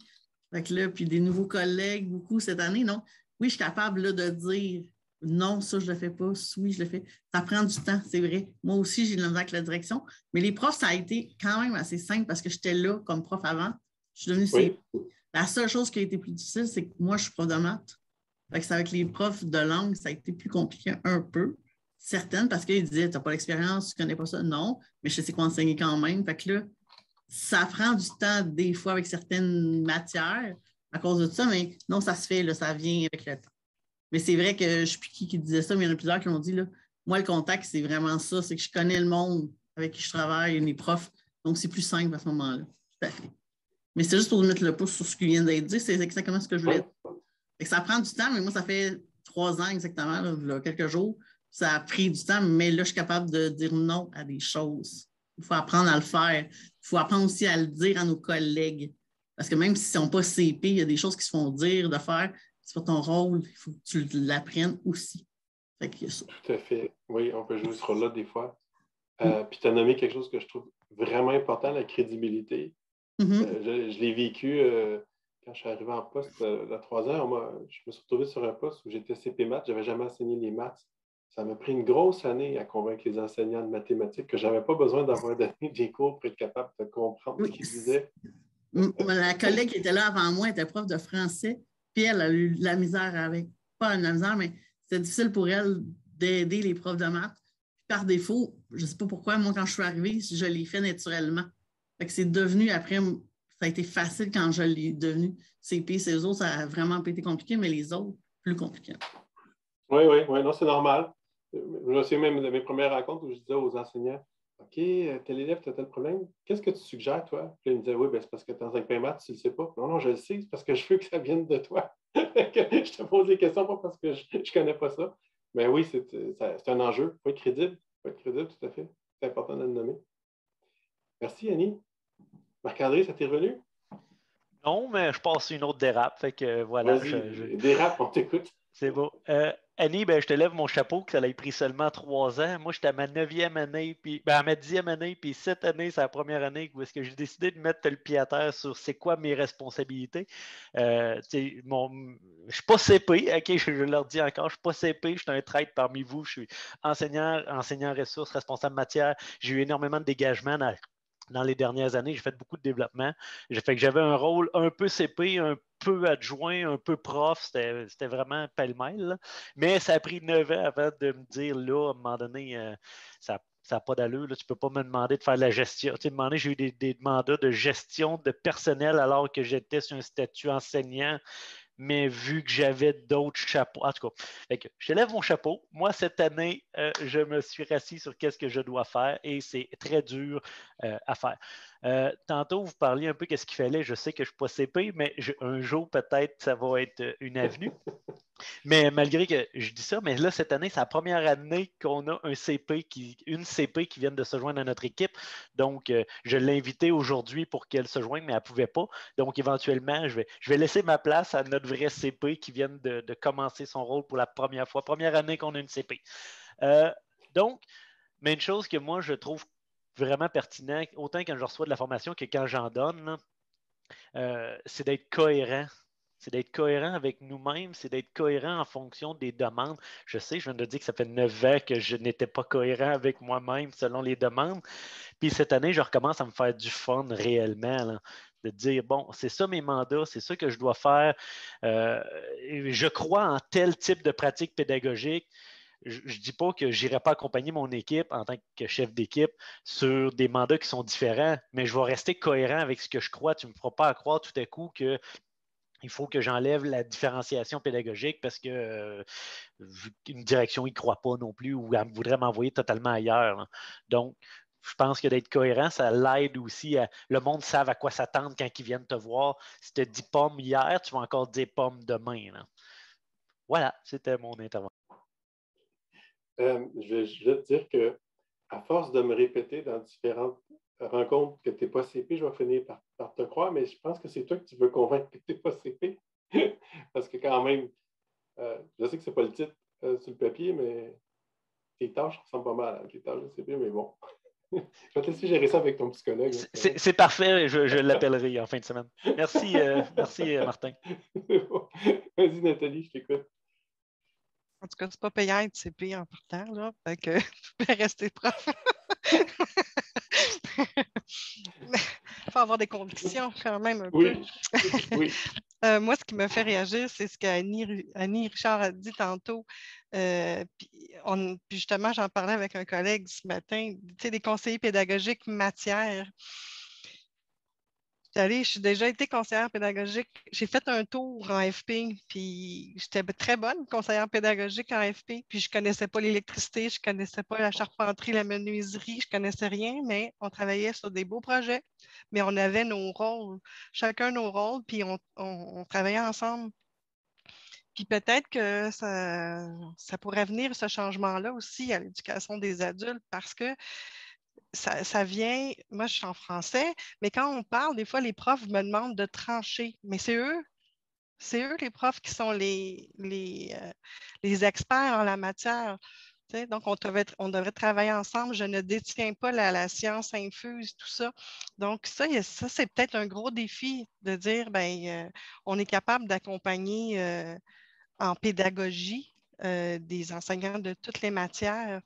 là, puis des nouveaux collègues, beaucoup cette année. Non, oui, je suis capable là, de dire non, ça, je ne le fais pas. Oui, je le fais. Ça prend du temps, c'est vrai. Moi aussi, j'ai le même avec la direction. Mais les profs, ça a été quand même assez simple parce que j'étais là comme prof avant. Je suis devenue La seule chose qui a été plus difficile, c'est que moi, je suis prof de maths c'est avec les profs de langue, ça a été plus compliqué un peu. Certaines, parce qu'ils disaient, tu n'as pas l'expérience, tu ne connais pas ça. Non, mais je sais quoi enseigner quand même. Fait que là, ça prend du temps des fois avec certaines matières à cause de ça, mais non, ça se fait, là, ça vient avec le temps. Mais c'est vrai que je ne plus qui, qui disait ça, mais il y en a plusieurs qui l'ont dit, là, moi, le contact, c'est vraiment ça, c'est que je connais le monde avec qui je travaille, les profs, donc c'est plus simple à ce moment-là. Tout à fait. Mais c'est juste pour mettre le pouce sur ce qui vient d'être dit, c'est exactement ce que je voulais ça prend du temps, mais moi, ça fait trois ans exactement, quelques jours. Ça a pris du temps, mais là, je suis capable de dire non à des choses. Il faut apprendre à le faire. Il faut apprendre aussi à le dire à nos collègues. Parce que même s'ils ne sont pas CP, il y a des choses qui se font dire, de faire. C'est pas ton rôle, il faut que tu l'apprennes aussi. Tout à fait. Oui, on peut jouer ce rôle-là des fois. Euh, puis tu as nommé quelque chose que je trouve vraiment important, la crédibilité. Mm-hmm. Euh, je, l'ai vécu euh, quand je suis arrivé en poste il y a trois ans. je me suis retrouvé sur un poste où j'étais CP maths. Je n'avais jamais enseigné les maths. Ça m'a pris une grosse année à convaincre les enseignants de mathématiques que je n'avais pas besoin d'avoir donné des cours pour être capable de comprendre ce qu'ils disaient. La collègue qui était là avant moi était prof de français, puis elle a eu la misère avec, pas la misère, mais c'était difficile pour elle d'aider les profs de maths. par défaut, je ne sais pas pourquoi, moi, quand je suis arrivée, je l'ai fait naturellement. c'est devenu après, ça a été facile quand je l'ai devenu. CP, ces autres, ça a vraiment été compliqué, mais les autres, plus compliqué. Oui, oui, oui, non, c'est normal. Je souviens même de mes premières rencontres où je disais aux enseignants OK, euh, tel élève, tu as tel problème. Qu'est-ce que tu suggères, toi? Puis ils me disaient Oui, ben, c'est parce que tu es en maths, tu ne le sais pas. Non, non, je le sais, c'est parce que je veux que ça vienne de toi. [LAUGHS] je te pose des questions pas parce que je ne connais pas ça. Mais oui, c'est un enjeu. Il faut être crédible. Il faut être crédible, tout à fait. C'est important de le nommer. Merci, Annie. Marc-André, ça t'est revenu? Non, mais je passe une autre dérape. Fait que voilà. Dérape, on t'écoute. C'est beau. Euh, Annie, ben, je te lève mon chapeau que ça a pris seulement trois ans. Moi, j'étais à ma neuvième année, puis ben, à ma dixième année, puis cette année, c'est la première année où est-ce que j'ai décidé de mettre le pied à terre sur c'est quoi mes responsabilités. Euh, mon, je suis pas CP, ok, je, leur dis encore, je suis pas CP, je suis un traître parmi vous, je suis enseignant, enseignant ressources, responsable matière. J'ai eu énormément de dégagement dans dans les dernières années. J'ai fait beaucoup de développement. J'ai fait que j'avais un rôle un peu CP, un peu adjoint, un peu prof. C'était vraiment pêle-mêle. Mais ça a pris neuf ans avant de me dire, là, à un moment donné, euh, ça n'a pas d'allure. Tu ne peux pas me demander de faire de la gestion. Tu sais, j'ai eu des, des, mandats de gestion de personnel alors que j'étais sur un statut enseignant mais vu que j'avais d'autres chapeaux, en tout cas, je te lève mon chapeau. Moi, cette année, euh, je me suis rassis sur qu'est-ce que je dois faire et c'est très dur euh, à faire. Euh, tantôt, vous parliez un peu qu'est-ce qu'il fallait. Je sais que je ne suis pas CP, mais un jour, peut-être, ça va être une avenue. [LAUGHS] Mais malgré que je dis ça, mais là, cette année, c'est la première année qu'on a un CP qui, une CP qui vient de se joindre à notre équipe. Donc, euh, je l'ai invitée aujourd'hui pour qu'elle se joigne, mais elle ne pouvait pas. Donc, éventuellement, je vais, je vais laisser ma place à notre vrai CP qui vient de, commencer son rôle pour la première fois. Première année qu'on a une CP. Euh, donc, mais une chose que moi, je trouve vraiment pertinent, autant quand je reçois de la formation que quand j'en donne, euh, c'est d'être cohérent c'est d'être cohérent avec nous-mêmes, c'est d'être cohérent en fonction des demandes. Je sais, je viens de dire que ça fait neuf ans que je n'étais pas cohérent avec moi-même selon les demandes. Puis cette année, je recommence à me faire du fun réellement. de dire, bon, c'est ça mes mandats, c'est ça que je dois faire. Euh, je crois en tel type de pratique pédagogique. Je ne dis pas que je n'irai pas accompagner mon équipe en tant que chef d'équipe sur des mandats qui sont différents, mais je vais rester cohérent avec ce que je crois. Tu ne me feras pas croire tout à coup que il faut que j'enlève la différenciation pédagogique parce que euh, une direction n'y croit pas non plus ou elle voudrait m'envoyer totalement ailleurs. Donc, je pense que d'être cohérent, ça l'aide aussi à. Le monde savent à quoi s'attendre quand ils viennent te voir. Si tu as dit pommes hier, tu vas encore dire pommes demain. Voilà, c'était mon intervention. Euh, je, vais, te dire que à force de me répéter dans différentes compte que tu n'es pas CP, je vais finir par, te croire, mais je pense que c'est toi que tu veux convaincre que tu n'es pas CP. [LAUGHS] Parce que quand même, euh, je sais que ce n'est pas le titre euh, sur le papier, mais tes tâches ressemblent pas mal à tes tâches de CP, mais bon. [LAUGHS] je vais te laisser gérer ça avec ton psychologue. Hein. C'est parfait, je, je l'appellerai en fin de semaine. Merci, merci Martin. [LAUGHS] Vas-y, Nathalie, je t'écoute. En tout cas, c'est pas payant être CP en partant, là. Fait que [LAUGHS] tu peux rester prof. Il [LAUGHS] faut avoir des convictions quand même un peu. [LAUGHS] Euh, moi, ce qui me fait réagir, c'est ce qu'Annie Annie Richard a dit tantôt. Euh, puis, justement, j'en parlais avec un collègue ce matin, tu sais, des conseillers pédagogiques matière j'ai déjà été conseillère pédagogique. J'ai fait un tour en FP, puis j'étais très bonne conseillère pédagogique en FP, puis je ne connaissais pas l'électricité, je ne connaissais pas la charpenterie, la menuiserie, je ne connaissais rien, mais on travaillait sur des beaux projets, mais on avait nos rôles, chacun nos rôles, puis on, travaillait ensemble. Puis peut-être que ça, ça, pourrait venir, ce changement-là aussi, à l'éducation des adultes, parce que ça, vient, moi je suis en français, mais quand on parle, des fois, les profs me demandent de trancher, mais c'est eux c'est eux les profs qui sont les, les, euh, les experts en la matière. Donc, on devrait, on devrait, travailler ensemble. Je ne détiens pas la, science infuse, tout ça. Donc, ça, ça c'est peut-être un gros défi de dire, ben, euh, on est capable d'accompagner euh, en pédagogie des enseignants de toutes les matières.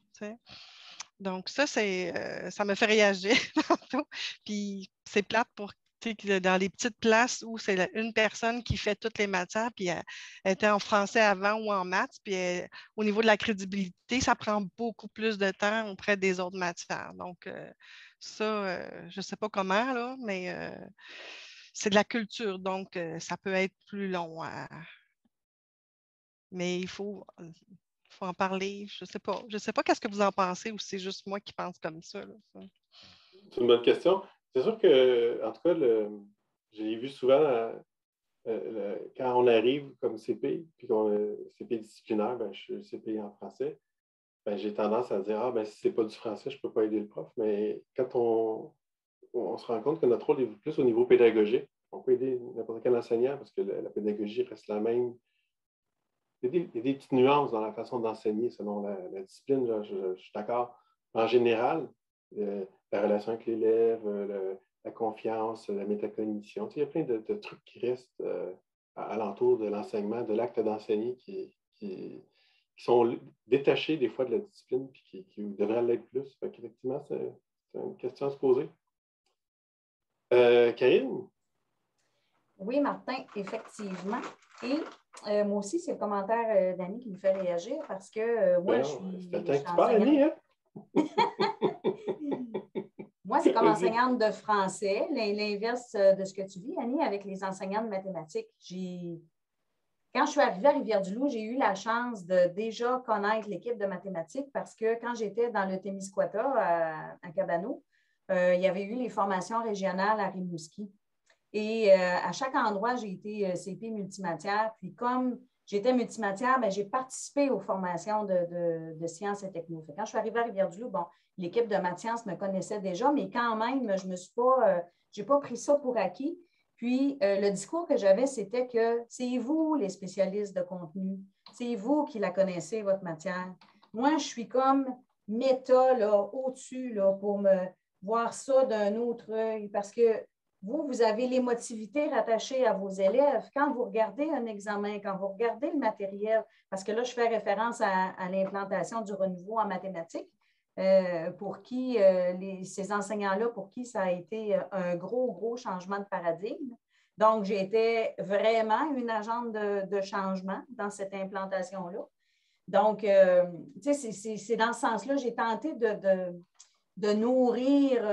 Donc, ça, c'est, ça me fait réagir [LAUGHS] Puis, c'est plate pour dans les petites places où c'est une personne qui fait toutes les matières, puis elle, était en français avant ou en maths, puis au niveau de la crédibilité, ça prend beaucoup plus de temps auprès des autres matières. Donc, euh, ça, euh, je ne sais pas comment, mais euh, c'est de la culture, donc ça peut être plus long. Mais il faut, faut en parler. Je ne sais pas. Je sais pas qu'est-ce que vous en pensez ou c'est juste moi qui pense comme ça. C'est une bonne question. C'est sûr que, en tout cas, j'ai vu souvent euh, quand on arrive comme CP, puis qu'on est CP disciplinaire, ben, je suis CP en français, ben, j'ai tendance à dire Ah, ben, si ce n'est pas du français, je ne peux pas aider le prof. Mais quand on, on se rend compte que notre rôle est plus au niveau pédagogique, on peut aider n'importe quel enseignant parce que la, pédagogie reste la même. Il y, a des, petites nuances dans la façon d'enseigner selon la, discipline, je, suis d'accord. En général, euh, la relation avec l'élève, euh, la confiance, la métacognition. il y a plein de, trucs qui restent euh, alentour de l'enseignement, de l'acte d'enseigner qui, sont détachés des fois de la discipline et qui, devraient l'être plus. Effectivement, c'est une question à se poser. Karine? Oui, Martin, effectivement. Et moi aussi, c'est le commentaire d'Annie qui me fait réagir parce que moi, ben je suis. C'est que tu parles, Annie, hein? [LAUGHS] Moi, c'est comme [LAUGHS] enseignante de français, l'inverse euh, de ce que tu dis, Annie, avec les enseignants de mathématiques. Quand je suis arrivée à Rivière-du-Loup, j'ai eu la chance de déjà connaître l'équipe de mathématiques parce que quand j'étais dans le Témiscouata à, à Cabano, euh, il y avait eu les formations régionales à Rimouski. Et euh, à chaque endroit, j'ai été CP multimatière. Puis comme j'étais multimatière, ben, j'ai participé aux formations de, sciences et techno. Quand je suis arrivée à Rivière-du-Loup, bon, l'équipe de maths me connaissait déjà, mais quand même, je me suis pas, euh, pas pris ça pour acquis. Puis euh, le discours que j'avais, c'était que c'est vous les spécialistes de contenu, c'est vous qui la connaissez, votre matière. Moi, je suis comme méta au-dessus pour me voir ça d'un autre œil parce que vous, vous avez l'émotivité rattachée à vos élèves. Quand vous regardez un examen, quand vous regardez le matériel, parce que là, je fais référence à, l'implantation du renouveau en mathématiques, euh, pour qui, euh, ces enseignants-là, pour qui ça a été euh, un gros, gros changement de paradigme. Donc, j'étais vraiment une agente de, changement dans cette implantation-là. Donc, tu sais, c'est dans ce sens-là, j'ai tenté de de nourrir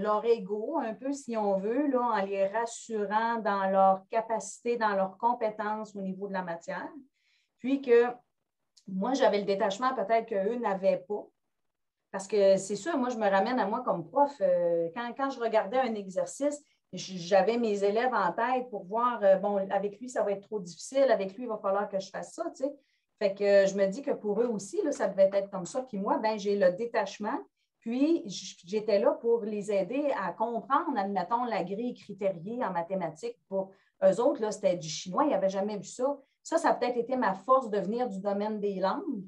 leur ego un peu, si on veut, en les rassurant dans leur capacité, dans leurs compétences au niveau de la matière. Puis que moi, j'avais le détachement peut-être qu'eux n'avaient pas. Parce que c'est sûr, moi, je me ramène à moi comme prof. Euh, quand, quand je regardais un exercice, j'avais mes élèves en tête pour voir, euh, bon, avec lui, ça va être trop difficile, avec lui, il va falloir que je fasse ça, tu sais. Fait que je me dis que pour eux aussi, là, ça devait être comme ça. Puis moi, ben, j'ai le détachement puis, j'étais là pour les aider à comprendre, admettons, la grille critériée en mathématiques. Pour eux autres, là, c'était du chinois, ils n'avaient jamais vu ça. Ça, ça a peut-être été ma force de venir du domaine des langues.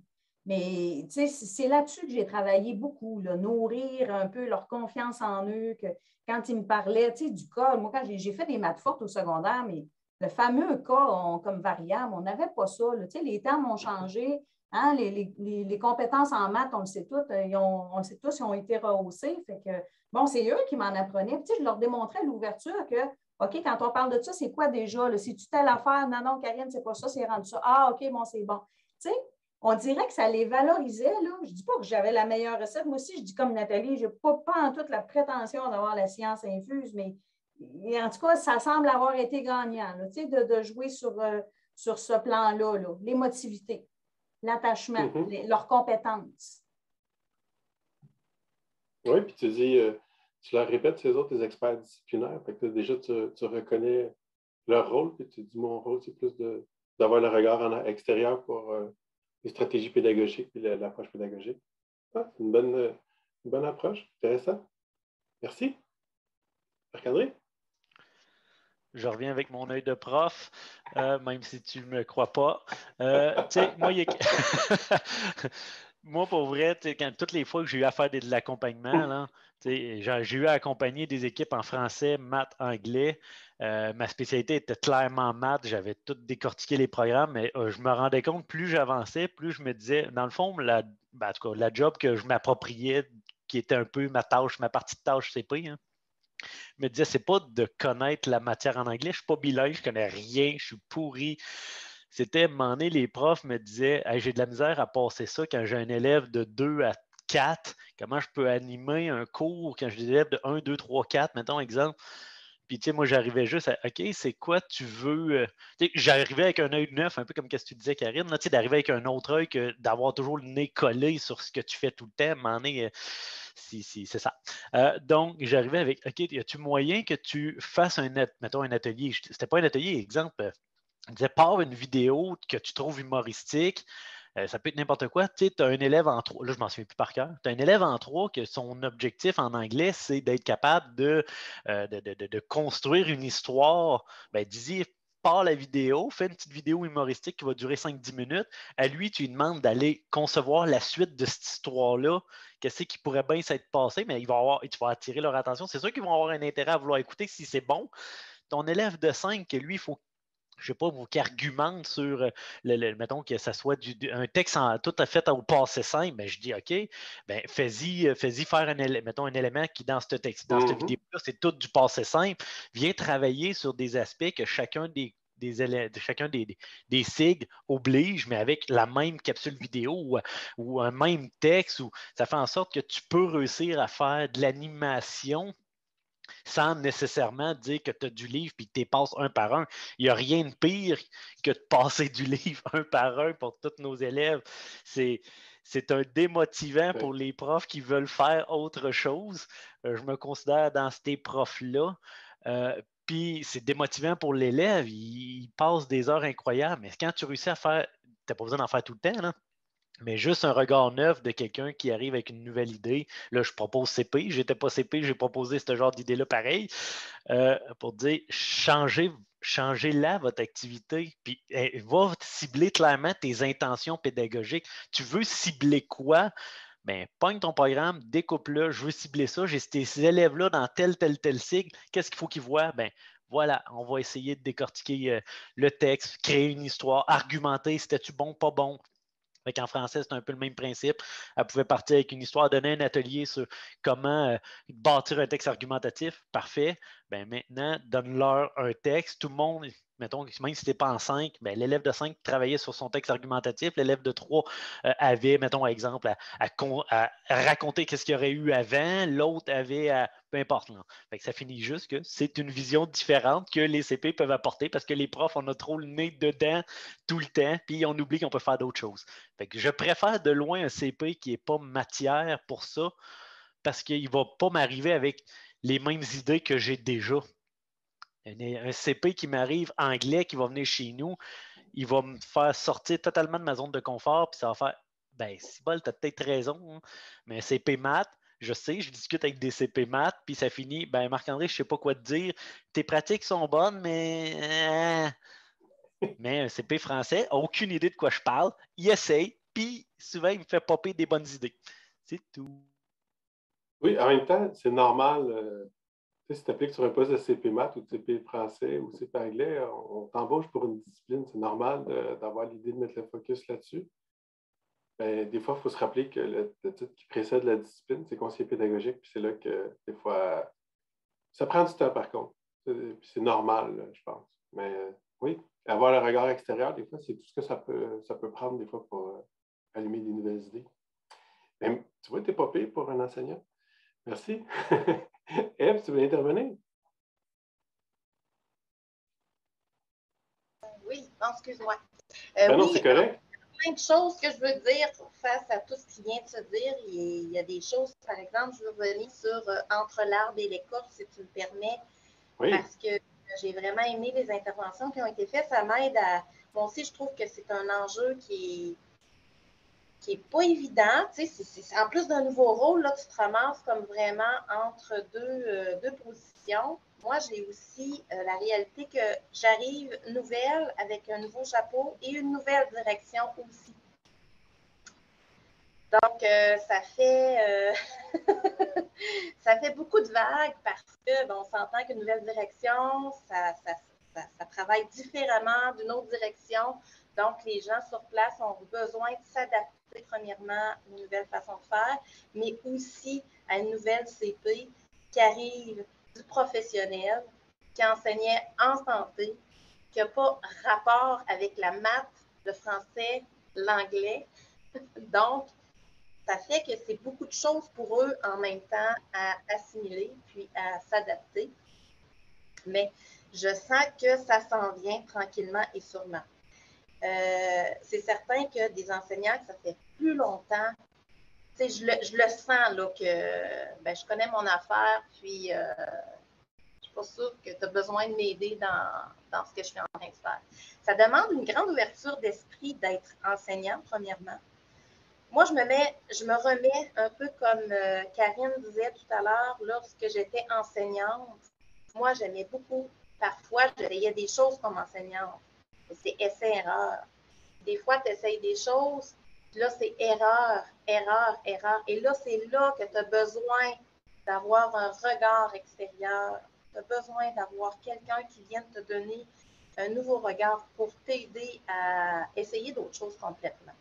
Mais c'est là-dessus que j'ai travaillé beaucoup, nourrir un peu leur confiance en eux, que quand ils me parlaient du cas, moi, quand j'ai fait des maths fortes au secondaire, mais le fameux cas comme variable, on n'avait pas ça. les temps ont changé, Hein, les, compétences en maths, on le sait toutes, euh, on le sait tous, ils ont été rehaussées. Fait que, bon, c'est eux qui m'en apprenaient. Je leur démontrais l'ouverture que, OK, quand on parle de ça, c'est quoi déjà? Si tu telle affaire, non, non, Karine, c'est pas ça, c'est rendu ça. Ah, OK, bon, c'est bon. Tu sais, on dirait que ça les valorisait. Là. Je ne dis pas que j'avais la meilleure recette. Moi aussi, je dis comme Nathalie, je n'ai pas, en toute la prétention d'avoir la science infuse, mais en tout cas, ça semble avoir été gagnant de, de, jouer sur, euh, sur ce plan-là, là, l'émotivité l'attachement, mm-hmm. leurs compétences. Oui, puis tu dis, euh, tu leur répètes ces autres, experts disciplinaires. Fait que déjà, tu, reconnais leur rôle, puis tu dis, mon rôle, c'est plus d'avoir le regard en extérieur pour euh, les stratégies pédagogiques et l'approche pédagogique. Ah, c'est une bonne, une bonne approche, intéressant. Merci. Marc-André? Je reviens avec mon œil de prof, euh, même si tu ne me crois pas. Euh, [LAUGHS] moi, pour vrai, toutes les fois que j'ai eu à faire de, l'accompagnement, j'ai eu à accompagner des équipes en français, maths, anglais. Euh, ma spécialité était clairement maths. J'avais tout décortiqué les programmes, mais je me rendais compte, plus j'avançais, plus je me disais, dans le fond, la, ben, la job que je m'appropriais, qui était un peu ma tâche, ma partie de tâche CP, hein, me disait, c'est pas de connaître la matière en anglais. Je suis pas bilingue, je connais rien, je suis pourri. C'était, à les profs me disaient, j'ai de la misère à passer ça quand j'ai un élève de 2 à 4. Comment je peux animer un cours quand j'ai des élèves de 1, 2, 3, 4, mettons exemple? Puis, tu sais, moi, j'arrivais juste à OK, c'est quoi tu veux. Euh, j'arrivais avec un œil neuf, un peu comme ce que tu disais, Karine, sais, d'arriver avec un autre œil que d'avoir toujours le nez collé sur ce que tu fais tout le temps. Est, si, si, c'est ça. Euh, donc, j'arrivais avec OK, y a-tu moyen que tu fasses un, mettons, un atelier? C'était pas un atelier, exemple. On disait, pars une vidéo que tu trouves humoristique, euh, ça peut être n'importe quoi. Tu as un élève en trois, là, je m'en souviens plus par cœur. Tu as un élève en trois que son objectif en anglais, c'est d'être capable de, euh, de, construire une histoire. Ben, dis par la vidéo, fais une petite vidéo humoristique qui va durer 5-10 minutes. À lui, tu lui demandes d'aller concevoir la suite de cette histoire-là. Qu'est-ce qui pourrait bien s'être passé, mais il va avoir, tu vas attirer leur attention. C'est sûr qu'ils vont avoir un intérêt à vouloir écouter si c'est bon. Ton élève de 5, lui, il faut je sais pas, vous qui argumente sur, euh, le, mettons que ça soit un texte tout à fait au passé simple, ben, je dis OK, ben, fais-y euh, fais faire un, mettons, un élément qui, dans ce texte, dans cette mmh vidéo-là, c'est tout du passé simple. Viens travailler sur des aspects que chacun des des, chacun des, des, SIG oblige, mais avec la même capsule vidéo ou, un même texte, ou, ça fait en sorte que tu peux réussir à faire de l'animation sans nécessairement dire que tu as du livre puis que tu passes un par un. Il n'y a rien de pire que de passer du [LAUGHS] livre un par un pour tous nos élèves. C'est, c'est un démotivant pour les profs qui veulent faire autre chose. Euh, je me considère dans ces profs-là. Euh, puis c'est démotivant pour l'élève. Il, passe des heures incroyables. Mais quand tu réussis à faire, tu n'as pas besoin d'en faire tout le temps. Là mais juste un regard neuf de quelqu'un qui arrive avec une nouvelle idée. Là, je propose CP. Je n'étais pas CP, j'ai proposé ce genre d'idée-là pareil euh, pour dire changez, changez là votre activité, puis eh, va cibler clairement tes intentions pédagogiques. Tu veux cibler quoi? Bien, pogne ton programme, découpe-le, je veux cibler ça, j'ai ces élèves-là dans tel, tel, tel cycle, qu'est-ce qu'il faut qu'ils voient? Bien, voilà, on va essayer de décortiquer euh, le texte, créer une histoire, argumenter, c'était-tu bon, pas bon, en français, c'est un peu le même principe. Elle pouvait partir avec une histoire, donner un atelier sur comment euh, bâtir un texte argumentatif. Parfait. Ben, maintenant, donne-leur un texte. Tout le monde, mettons, même si n'es pas en 5, ben, l'élève de 5 travaillait sur son texte argumentatif. L'élève de 3 euh, avait, mettons, exemple, à, raconter qu'est-ce qu'il y aurait eu avant. L'autre avait à. Peu importe. ça finit juste que c'est une vision différente que les CP peuvent apporter parce que les profs, on a trop le nez dedans tout le temps, puis on oublie qu'on peut faire d'autres choses. je préfère de loin un CP qui n'est pas matière pour ça parce qu'il ne va pas m'arriver avec les mêmes idées que j'ai déjà un, CP qui m'arrive anglais qui va venir chez nous, il va me faire sortir totalement de ma zone de confort, puis ça va faire ben, si bol, tu as peut-être raison, hein. mais CP maths, je sais, je discute avec des CP maths, puis ça finit, ben Marc-André, je sais pas quoi te dire. Tes pratiques sont bonnes, mais. Hein. mais un CP français, aucune idée de quoi je parle. Il essaye, puis souvent, il me fait popper des bonnes idées. C'est tout. Oui, en même temps, c'est normal. Euh, si tu appliques sur un poste de CP maths ou de CP français ou CP anglais, on, t'embauche pour une discipline. C'est normal d'avoir l'idée de mettre le focus là-dessus. Ben, des fois, il faut se rappeler que le, titre qui précède la discipline, c'est conseiller pédagogique, puis c'est là que des fois, ça prend du temps par contre. C'est normal, je pense. Mais euh, oui, avoir le regard extérieur, des fois, c'est tout ce que ça peut, ça peut prendre des fois pour euh, allumer des nouvelles idées. Ben, tu vois, tu n'es pas payé pour un enseignant. Merci. [LAUGHS] [LAUGHS] Eve, tu veux intervenir? Oui, excuse-moi. Euh, ben non, c'est correct. Il y a plein de choses que je veux dire face à tout ce qui vient de se dire. Il y a des choses, par exemple, je veux revenir sur euh, Entre l'arbre et l'écorce, si tu me permets. Oui. Parce que j'ai vraiment aimé les interventions qui ont été faites. Ça m'aide à, moi aussi, je trouve que c'est un enjeu qui est, qui pas évident. en plus d'un nouveau rôle, là, tu te ramasses comme vraiment entre deux, euh, deux positions. Moi, j'ai aussi euh, la réalité que j'arrive nouvelle avec un nouveau chapeau et une nouvelle direction aussi. Donc, euh, ça fait [LAUGHS] ça fait beaucoup de vagues parce que bon, on s'entend qu'une nouvelle direction, ça, ça, travaille différemment d'une autre direction. Donc, les gens sur place ont besoin de s'adapter, premièrement, une nouvelle façon de faire, mais aussi à une nouvelle CP qui arrive du professionnel, qui enseignait en santé, qui n'a pas rapport avec la maths, le français, l'anglais. [LAUGHS] Donc, ça fait que c'est beaucoup de choses pour eux en même temps à assimiler puis à s'adapter. Mais je sens que ça s'en vient tranquillement et sûrement. Euh, c'est certain que des enseignants ça fait plus longtemps, je le, je le sens là, que ben, je connais mon affaire, puis euh, je ne suis pas sûre que tu as besoin de m'aider dans, dans, ce que je suis en train de faire. Ça demande une grande ouverture d'esprit d'être enseignant, premièrement. Moi, je me mets, je me remets un peu comme euh, Karine disait tout à l'heure, lorsque j'étais enseignante. Moi, j'aimais beaucoup Parfois, j'essayais des choses comme enseignante. C'est essai-erreur. Des fois, tu essayes des choses, là, c'est erreur, erreur, erreur. Et là, c'est là que tu as besoin d'avoir un regard extérieur. Tu as besoin d'avoir quelqu'un qui vienne te donner un nouveau regard pour t'aider à essayer d'autres choses complètement.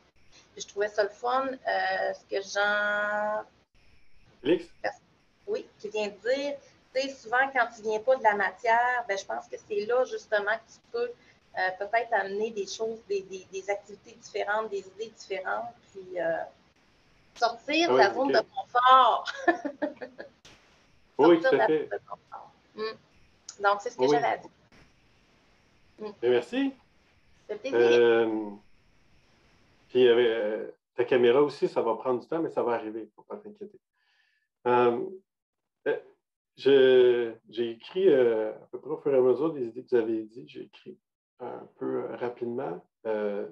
je trouvais ça le fun, euh, ce que Jean. Oui, qui vient de dire souvent, quand tu ne viens pas de la matière, ben, je pense que c'est là justement que tu peux euh, peut-être amener des choses, des, activités différentes, des idées différentes, puis euh, sortir de la [LAUGHS] zone de confort. oui, tout à fait. Mm. Donc, c'est ce que j'avais à dire. Mm. Merci. Euh, puis, ta caméra aussi, ça va prendre du temps, mais ça va arriver, il ne faut pas t'inquiéter. J'ai écrit euh, à peu près au fur et à mesure des idées que vous avez dit, j'ai écrit un peu euh, rapidement. Euh,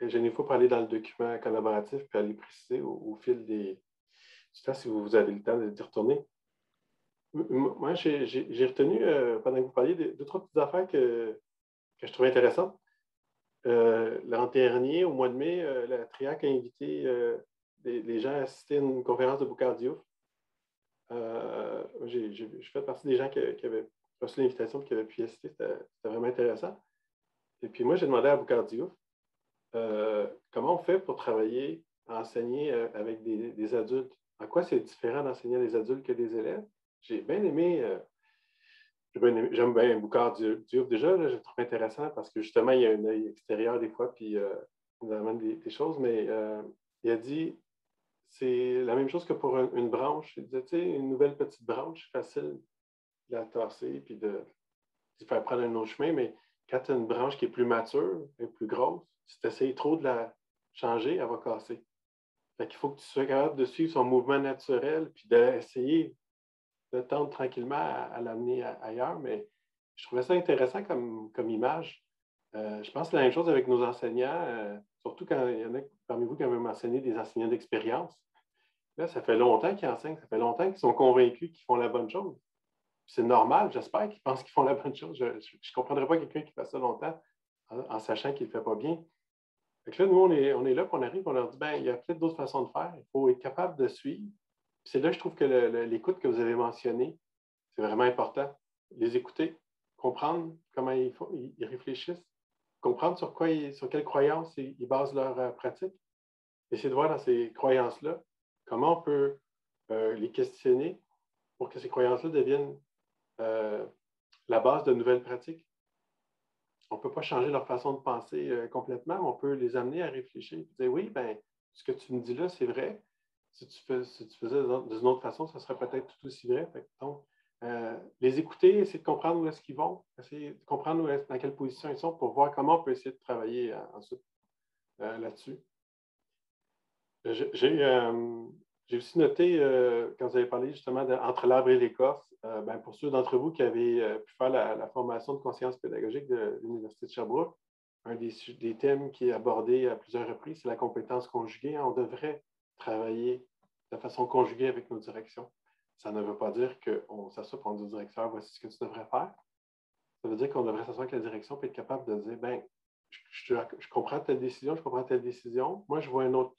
une fois parler dans le document collaboratif puis aller préciser au, fil des. Je sais pas si vous avez le temps d'y retourner. Moi, j'ai retenu, pendant que vous parliez, deux, trois petites affaires que, que je trouvais intéressantes. L'an dernier, au mois de mai, la TRIAC a invité les, gens à assister à une conférence de Boucardio euh, j'ai fait partie des gens qui, avaient reçu l'invitation et qui avaient pu assister. C'était vraiment intéressant. Et puis moi, j'ai demandé à Boucardiouf euh, comment on fait pour travailler, enseigner euh, avec des, adultes? En quoi c'est différent d'enseigner à des adultes que des élèves? J'ai bien aimé, j'aime bien Boucard Diouf déjà, je le trouve intéressant parce que justement, il y a un œil extérieur des fois, puis il nous amène des choses, mais il a dit c'est la même chose que pour une branche. une nouvelle petite branche, facile de la tasser puis de, faire prendre un autre chemin, mais quand tu as une branche qui est plus mature et plus grosse, si tu essayes trop de la changer, elle va casser. Il faut que tu sois capable de suivre son mouvement naturel puis d'essayer de tendre tranquillement à, l'amener ailleurs. Mais je trouvais ça intéressant comme, comme image. Euh, je pense que la même chose avec nos enseignants. Euh, Surtout quand il y en a parmi vous qui ont même enseigné des enseignants d'expérience. Là, ça fait longtemps qu'ils enseignent, ça fait longtemps qu'ils sont convaincus qu'ils font la bonne chose. C'est normal, j'espère qu'ils pensent qu'ils font la bonne chose. Je ne comprendrais pas quelqu'un qui fait ça longtemps en, sachant qu'il ne fait pas bien. là, nous, on est, on est là, on arrive, on leur dit ben, il y a peut-être d'autres façons de faire. Il faut être capable de suivre. C'est là que je trouve que l'écoute que vous avez mentionnée, c'est vraiment important. Les écouter, comprendre comment ils, ils réfléchissent, comprendre sur quoi, sur quelles croyances ils, basent leur euh, pratique. Essayer de voir dans ces croyances-là comment on peut euh, les questionner pour que ces croyances-là deviennent euh, la base de nouvelles pratiques. On ne peut pas changer leur façon de penser complètement, mais on peut les amener à réfléchir et dire oui, ben, ce que tu me dis là, c'est vrai. Si tu, faisais d'une autre façon, ça serait peut-être tout aussi vrai. donc, euh, les écouter, essayer de comprendre où est-ce qu'ils vont, essayer de comprendre dans quelle position ils sont pour voir comment on peut essayer de travailler euh, ensuite euh, là-dessus. J'ai aussi noté, quand vous avez parlé justement entre l'arbre et l'écorce, ben, pour ceux d'entre vous qui avaient pu faire la, formation de conscience pédagogique de l'Université de Sherbrooke, un des, thèmes qui est abordé à plusieurs reprises, c'est la compétence conjuguée. On devrait travailler de façon conjuguée avec nos directions. Ça ne veut pas dire qu'on s'assoit pour dire directeur, voici ce que tu devrais faire. Ça veut dire qu'on devrait s'asseoir avec la direction et être capable de dire, ben, je, comprends telle décision, je comprends telle décision. Moi, je vois un autre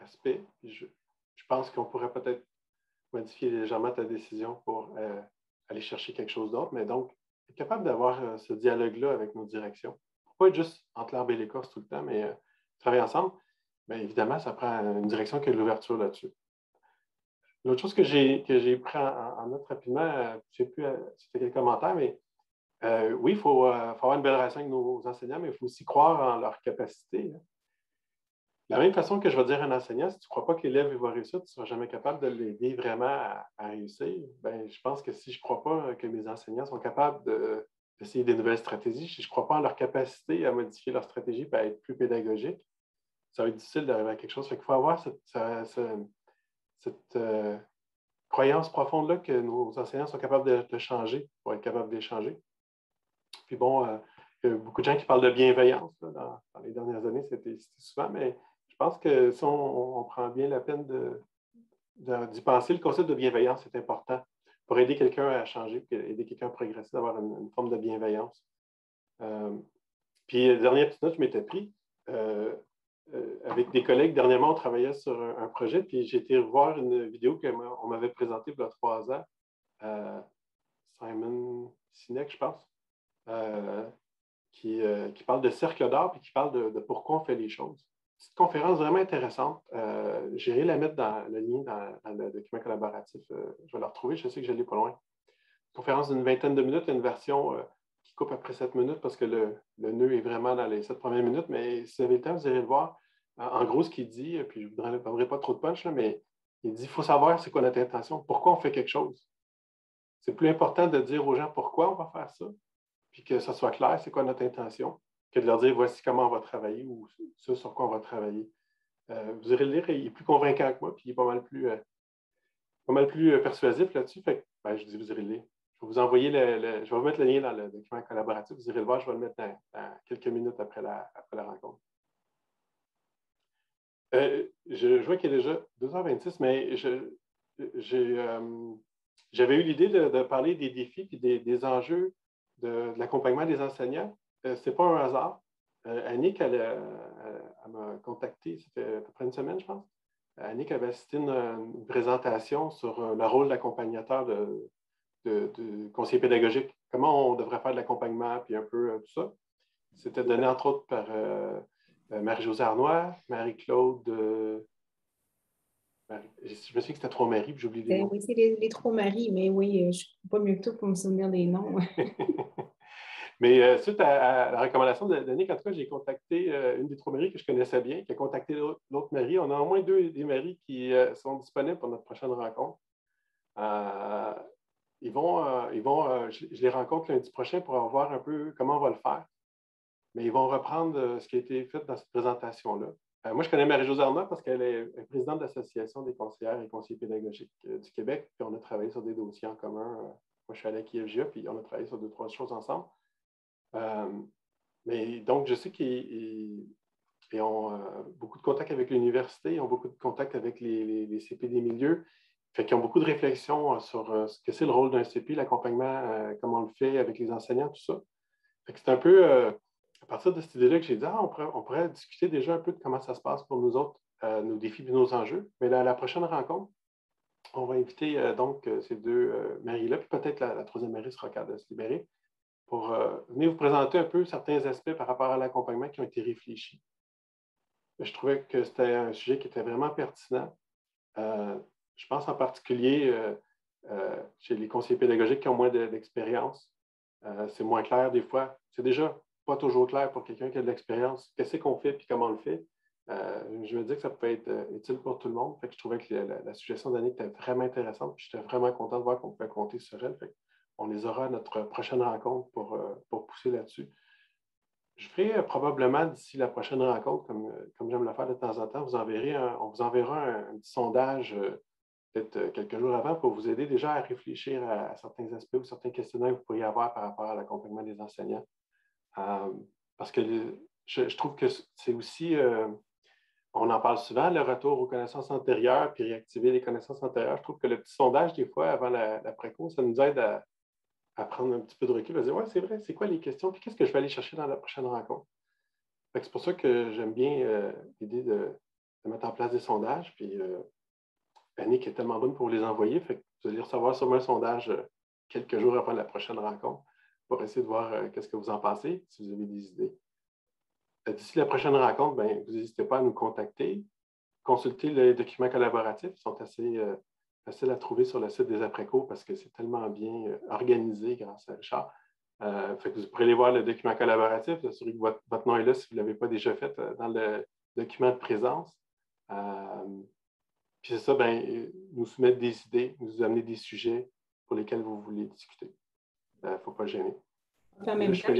aspect. Je pense qu'on pourrait peut-être modifier légèrement ta décision pour euh, aller chercher quelque chose d'autre. Mais donc, être capable d'avoir euh, ce dialogue-là avec nos directions. Pas être juste entre l'arbre et l'écorce tout le temps, mais euh, travailler ensemble. Bien évidemment, ça prend une direction qui a l'ouverture là-dessus. L'autre chose que j'ai, pris en, note rapidement, je ne sais plus si c'était quel commentaire, mais oui, il faut, avoir une belle relation avec nos enseignants, mais il faut aussi croire en leur capacité. Hein la même façon que je vais dire à un enseignant, si tu ne crois pas que l'élève va réussir, tu ne seras jamais capable de l'aider vraiment à, réussir. Ben, je pense que si je ne crois pas que mes enseignants sont capables d'essayer des nouvelles stratégies, si je ne crois pas en leur capacité à modifier leur stratégie et à être plus pédagogique, ça va être difficile d'arriver à quelque chose. il faut avoir cette, euh, croyance profonde-là que nos enseignants sont capables de, changer pour être capables d'échanger. Puis bon, euh, il y a beaucoup de gens qui parlent de bienveillance dans, dans, les dernières années, c'était souvent, mais pense que si on, prend bien la peine d'y penser, le concept de bienveillance est important pour aider quelqu'un à changer, aider quelqu'un à progresser, d'avoir une, forme de bienveillance. Euh, puis, dernière petite note, je m'étais pris. Euh, euh, avec des collègues, dernièrement, on travaillait sur un, projet, puis j'ai été voir une vidéo qu'on m'avait présentée il y a trois ans. Simon Sinek, je pense, qui, parle de cercle d'or, puis qui parle de pourquoi on fait les choses petite conférence vraiment intéressante. Euh, J'irai la mettre dans le lien dans, le document collaboratif. Euh, je vais la retrouver, je sais que je l'ai pas loin. conférence d'une vingtaine de minutes, une version euh, qui coupe après sept minutes parce que le, nœud est vraiment dans les sept premières minutes, mais si vous avez le temps, vous irez le voir. En, gros, ce qu'il dit, puis je ne vous pas trop de punch, mais il dit qu'il faut savoir c'est quoi notre intention, pourquoi on fait quelque chose. C'est plus important de dire aux gens pourquoi on va faire ça, puis que ça soit clair, c'est quoi notre intention que de leur dire voici comment on va travailler ou ce sur quoi on va travailler. Euh, vous irez le lire, il est plus convaincant que moi, puis il est pas mal plus, euh, pas mal plus euh, persuasif là-dessus. Fait ben, je dis vous irez le lire. Je vais vous envoyer le, je vais vous mettre le lien dans le document collaboratif. Vous irez le voir, je vais le mettre dans, quelques minutes après la, après la rencontre. je, vois qu'il est déjà 2h26, mais j'avais eu l'idée de, parler des défis et des, enjeux de l'accompagnement des enseignants euh, ce n'est pas un hasard. Euh, Annick, elle, m'a contacté, c'était à peu près une semaine, je pense. Annick avait assisté une, une présentation sur euh, le rôle d'accompagnateur de, de, conseiller pédagogique. Comment on devrait faire de l'accompagnement, puis un peu tout ça. C'était donné entre autres par Marie-Josée Arnois, Marie-Claude. je me souviens que c'était trois Marie, puis j'oublie les noms. Oui, c'est les, trois Marie, mais oui, je ne suis pas mieux que toi pour me souvenir des noms. [LAUGHS] Mais euh, suite à, la recommandation de Nick, en tout cas, j'ai contacté euh, une des trois maries que je connaissais bien, qui a contacté l'autre mairie. On a au moins deux des maries qui euh, sont disponibles pour notre prochaine rencontre. ils vont, ils vont je, les rencontre lundi prochain pour voir un peu comment on va le faire. Mais ils vont reprendre ce qui a été fait dans cette présentation-là. moi, je connais Marie-Josée Arnaud parce qu'elle est présidente de l'Association des conseillères et conseillers pédagogiques du Québec. Puis on a travaillé sur des dossiers en commun. moi, je suis allé à Kievgia, puis on a travaillé sur deux, trois choses ensemble. Euh, mais donc, je sais qu'ils ont euh, beaucoup de contacts avec l'université, ils ont beaucoup de contacts avec les, CP des milieux. Fait qu'ils ont beaucoup de réflexions euh, sur ce que c'est le rôle d'un CP, l'accompagnement, comment on le fait avec les enseignants, tout ça. c'est un peu à partir de cette idée-là que j'ai dit, ah, on, pourrait, discuter déjà un peu de comment ça se passe pour nous autres, nos défis et nos enjeux. Mais à la prochaine rencontre, on va inviter donc ces deux maris-là, puis peut-être la, troisième mairie sera capable de se libérer, pour euh, venir vous présenter un peu certains aspects par rapport à l'accompagnement qui ont été réfléchis. Je trouvais que c'était un sujet qui était vraiment pertinent. Euh, je pense en particulier euh, chez les conseillers pédagogiques qui ont moins d'expérience. c'est moins clair des fois. C'est déjà pas toujours clair pour quelqu'un qui a de l'expérience. Qu'est-ce qu'on fait et comment on le fait? je me dis que ça peut être utile pour tout le monde. je trouvais que la, suggestion d'Annick était vraiment intéressante. J'étais vraiment content de voir qu'on pouvait compter sur elle on les aura à notre prochaine rencontre pour, euh, pousser là-dessus. Je ferai euh, probablement d'ici la prochaine rencontre, comme, euh, comme j'aime le faire de temps en temps, on vous enverra un, petit sondage peut-être quelques jours avant pour vous aider déjà à réfléchir à, certains aspects ou certains questionnements que vous pourriez avoir par rapport à l'accompagnement des enseignants. parce que je, trouve que c'est aussi, on en parle souvent, le retour aux connaissances antérieures, puis réactiver les connaissances antérieures. Je trouve que le petit sondage, des fois, avant la, la ça nous aide à, prendre un petit peu de recul, à dire, ouais, c'est vrai, c'est quoi les questions, puis qu'est-ce que je vais aller chercher dans la prochaine rencontre? C'est pour ça que j'aime bien euh, l'idée de, mettre en place des sondages, puis Annick est tellement bonne pour les envoyer, vous allez recevoir sûrement un sondage quelques jours après la prochaine rencontre pour essayer de voir euh, qu'est-ce que vous en pensez, si vous avez des idées. Euh, d'ici la prochaine rencontre, ben, vous n'hésitez pas à nous contacter. Consultez les documents collaboratifs, ils sont assez euh, faciles à trouver sur le site des après-cours parce que c'est tellement bien organisé grâce à Richard. fait que vous pourrez aller voir le document collaboratif, assurez que votre, votre, nom est là si vous ne l'avez pas déjà fait dans le document de présence. puis c'est ça, ben, nous soumettre des idées, nous amener des sujets pour lesquels vous voulez discuter. Il ne faut pas gêner. En même temps,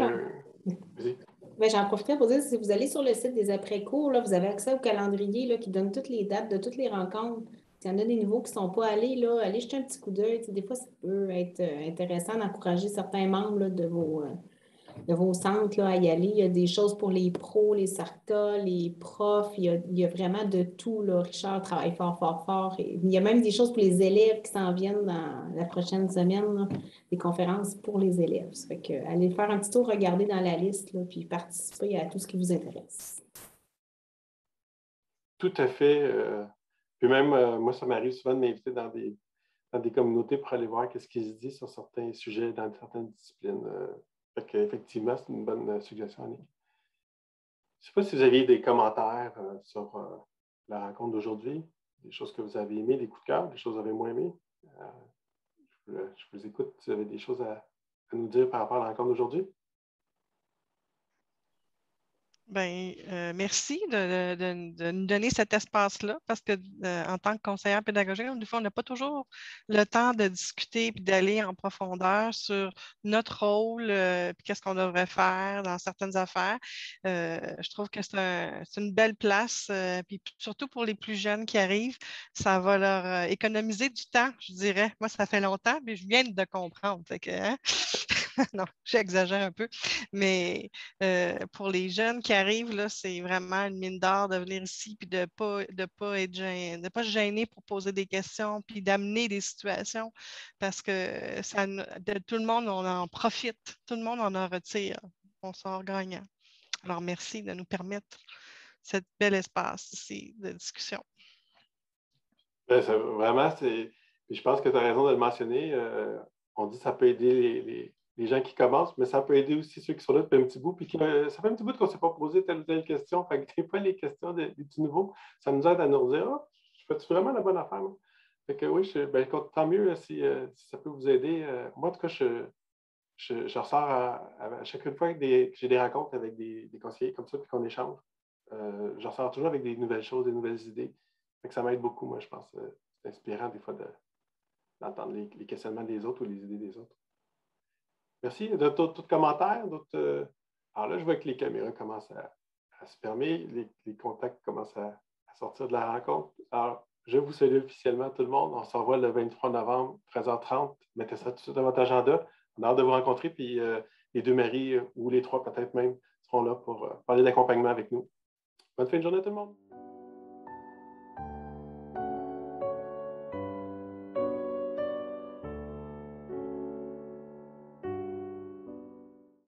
ben, j'en profite pour dire, si vous allez sur le site des après-cours, vous avez accès au calendrier là, qui donne toutes les dates de toutes les rencontres. S'il y en a des nouveaux qui ne sont pas allés, là, allez jeter un petit coup d'œil. Des fois, ça peut être euh, intéressant d'encourager certains membres de vos, euh, de vos centres là, à y aller. Il y a des choses pour les pros, les SARTA, les profs. Il y a, vraiment de tout. Là. Richard travaille fort, fort, fort. il y a même des choses pour les élèves qui s'en viennent dans la prochaine semaine, des conférences pour les élèves. Fait que, allez faire un petit tour, regarder dans la liste, là, puis participer à tout ce qui vous intéresse. Tout à fait. Euh, puis même, euh, moi, ça m'arrive souvent de m'inviter dans des, dans des communautés pour aller voir ce qui se dit sur certains sujets dans certaines disciplines. Euh, effectivement, c'est une bonne euh, suggestion, Annick. Je ne sais pas si vous aviez des commentaires sur la rencontre d'aujourd'hui, des choses que vous avez aimées, des coups de cœur, des choses que vous avez moins aimées. Je, vous écoute si vous avez des choses à nous dire par rapport à la rencontre d'aujourd'hui. Bien, euh, merci de, nous donner cet espace-là parce que euh, en tant que conseillère pédagogique, on n'a pas toujours le temps de discuter et d'aller en profondeur sur notre rôle euh, qu'est-ce qu'on devrait faire dans certaines affaires. je trouve que c'est une belle place. puis surtout pour les plus jeunes qui arrivent, ça va leur économiser du temps, je dirais. Moi, ça fait longtemps, mais je viens de comprendre. [LAUGHS] [LAUGHS] non, j'exagère un peu. Mais pour les jeunes qui arrivent, c'est vraiment une mine d'or de venir ici puis de ne pas, de pas être gêné, de pas se gêner pour poser des questions puis d'amener des situations parce que ça, tout le monde, on en profite. Tout le monde en en retire. On sort gagnant. Alors, merci de nous permettre cet bel espace ici de discussion. Ben, vraiment, c'est. Je pense que tu as raison de le mentionner. Euh, on dit que ça peut aider les gens qui commencent, mais ça peut aider aussi ceux qui sont là depuis un petit bout. Puis euh, ça fait un petit bout qu'on ne s'est pas posé telle ou telle question. Fait que des fois, les questions des, du nouveau, ça nous aide à nous dire Ah, je fais vraiment la bonne affaire? Que oui, ben, tant mieux si, euh, si, ça peut vous aider. Euh, moi, en tout cas, je, je, ressors à, chaque fois que, j'ai des rencontres avec des, conseillers comme ça, puis qu'on échange. je ressors toujours avec des nouvelles choses, des nouvelles idées. Que ça m'aide beaucoup, moi, je pense. c'est inspirant des fois d'entendre les, les questionnements des autres ou les idées des autres. Merci. D'autres commentaires? Euh, alors là, je vois que les caméras commencent à, se fermer, les, contacts commencent à, sortir de la rencontre. Alors, je vous salue officiellement tout le monde. On se revoit le 23 novembre, 13h30. Mettez ça tout de suite dans votre agenda. On a hâte de vous rencontrer. Puis euh, les deux maris, ou les trois peut-être même, seront là pour euh, parler d'accompagnement avec nous. Bonne fin de journée tout le monde.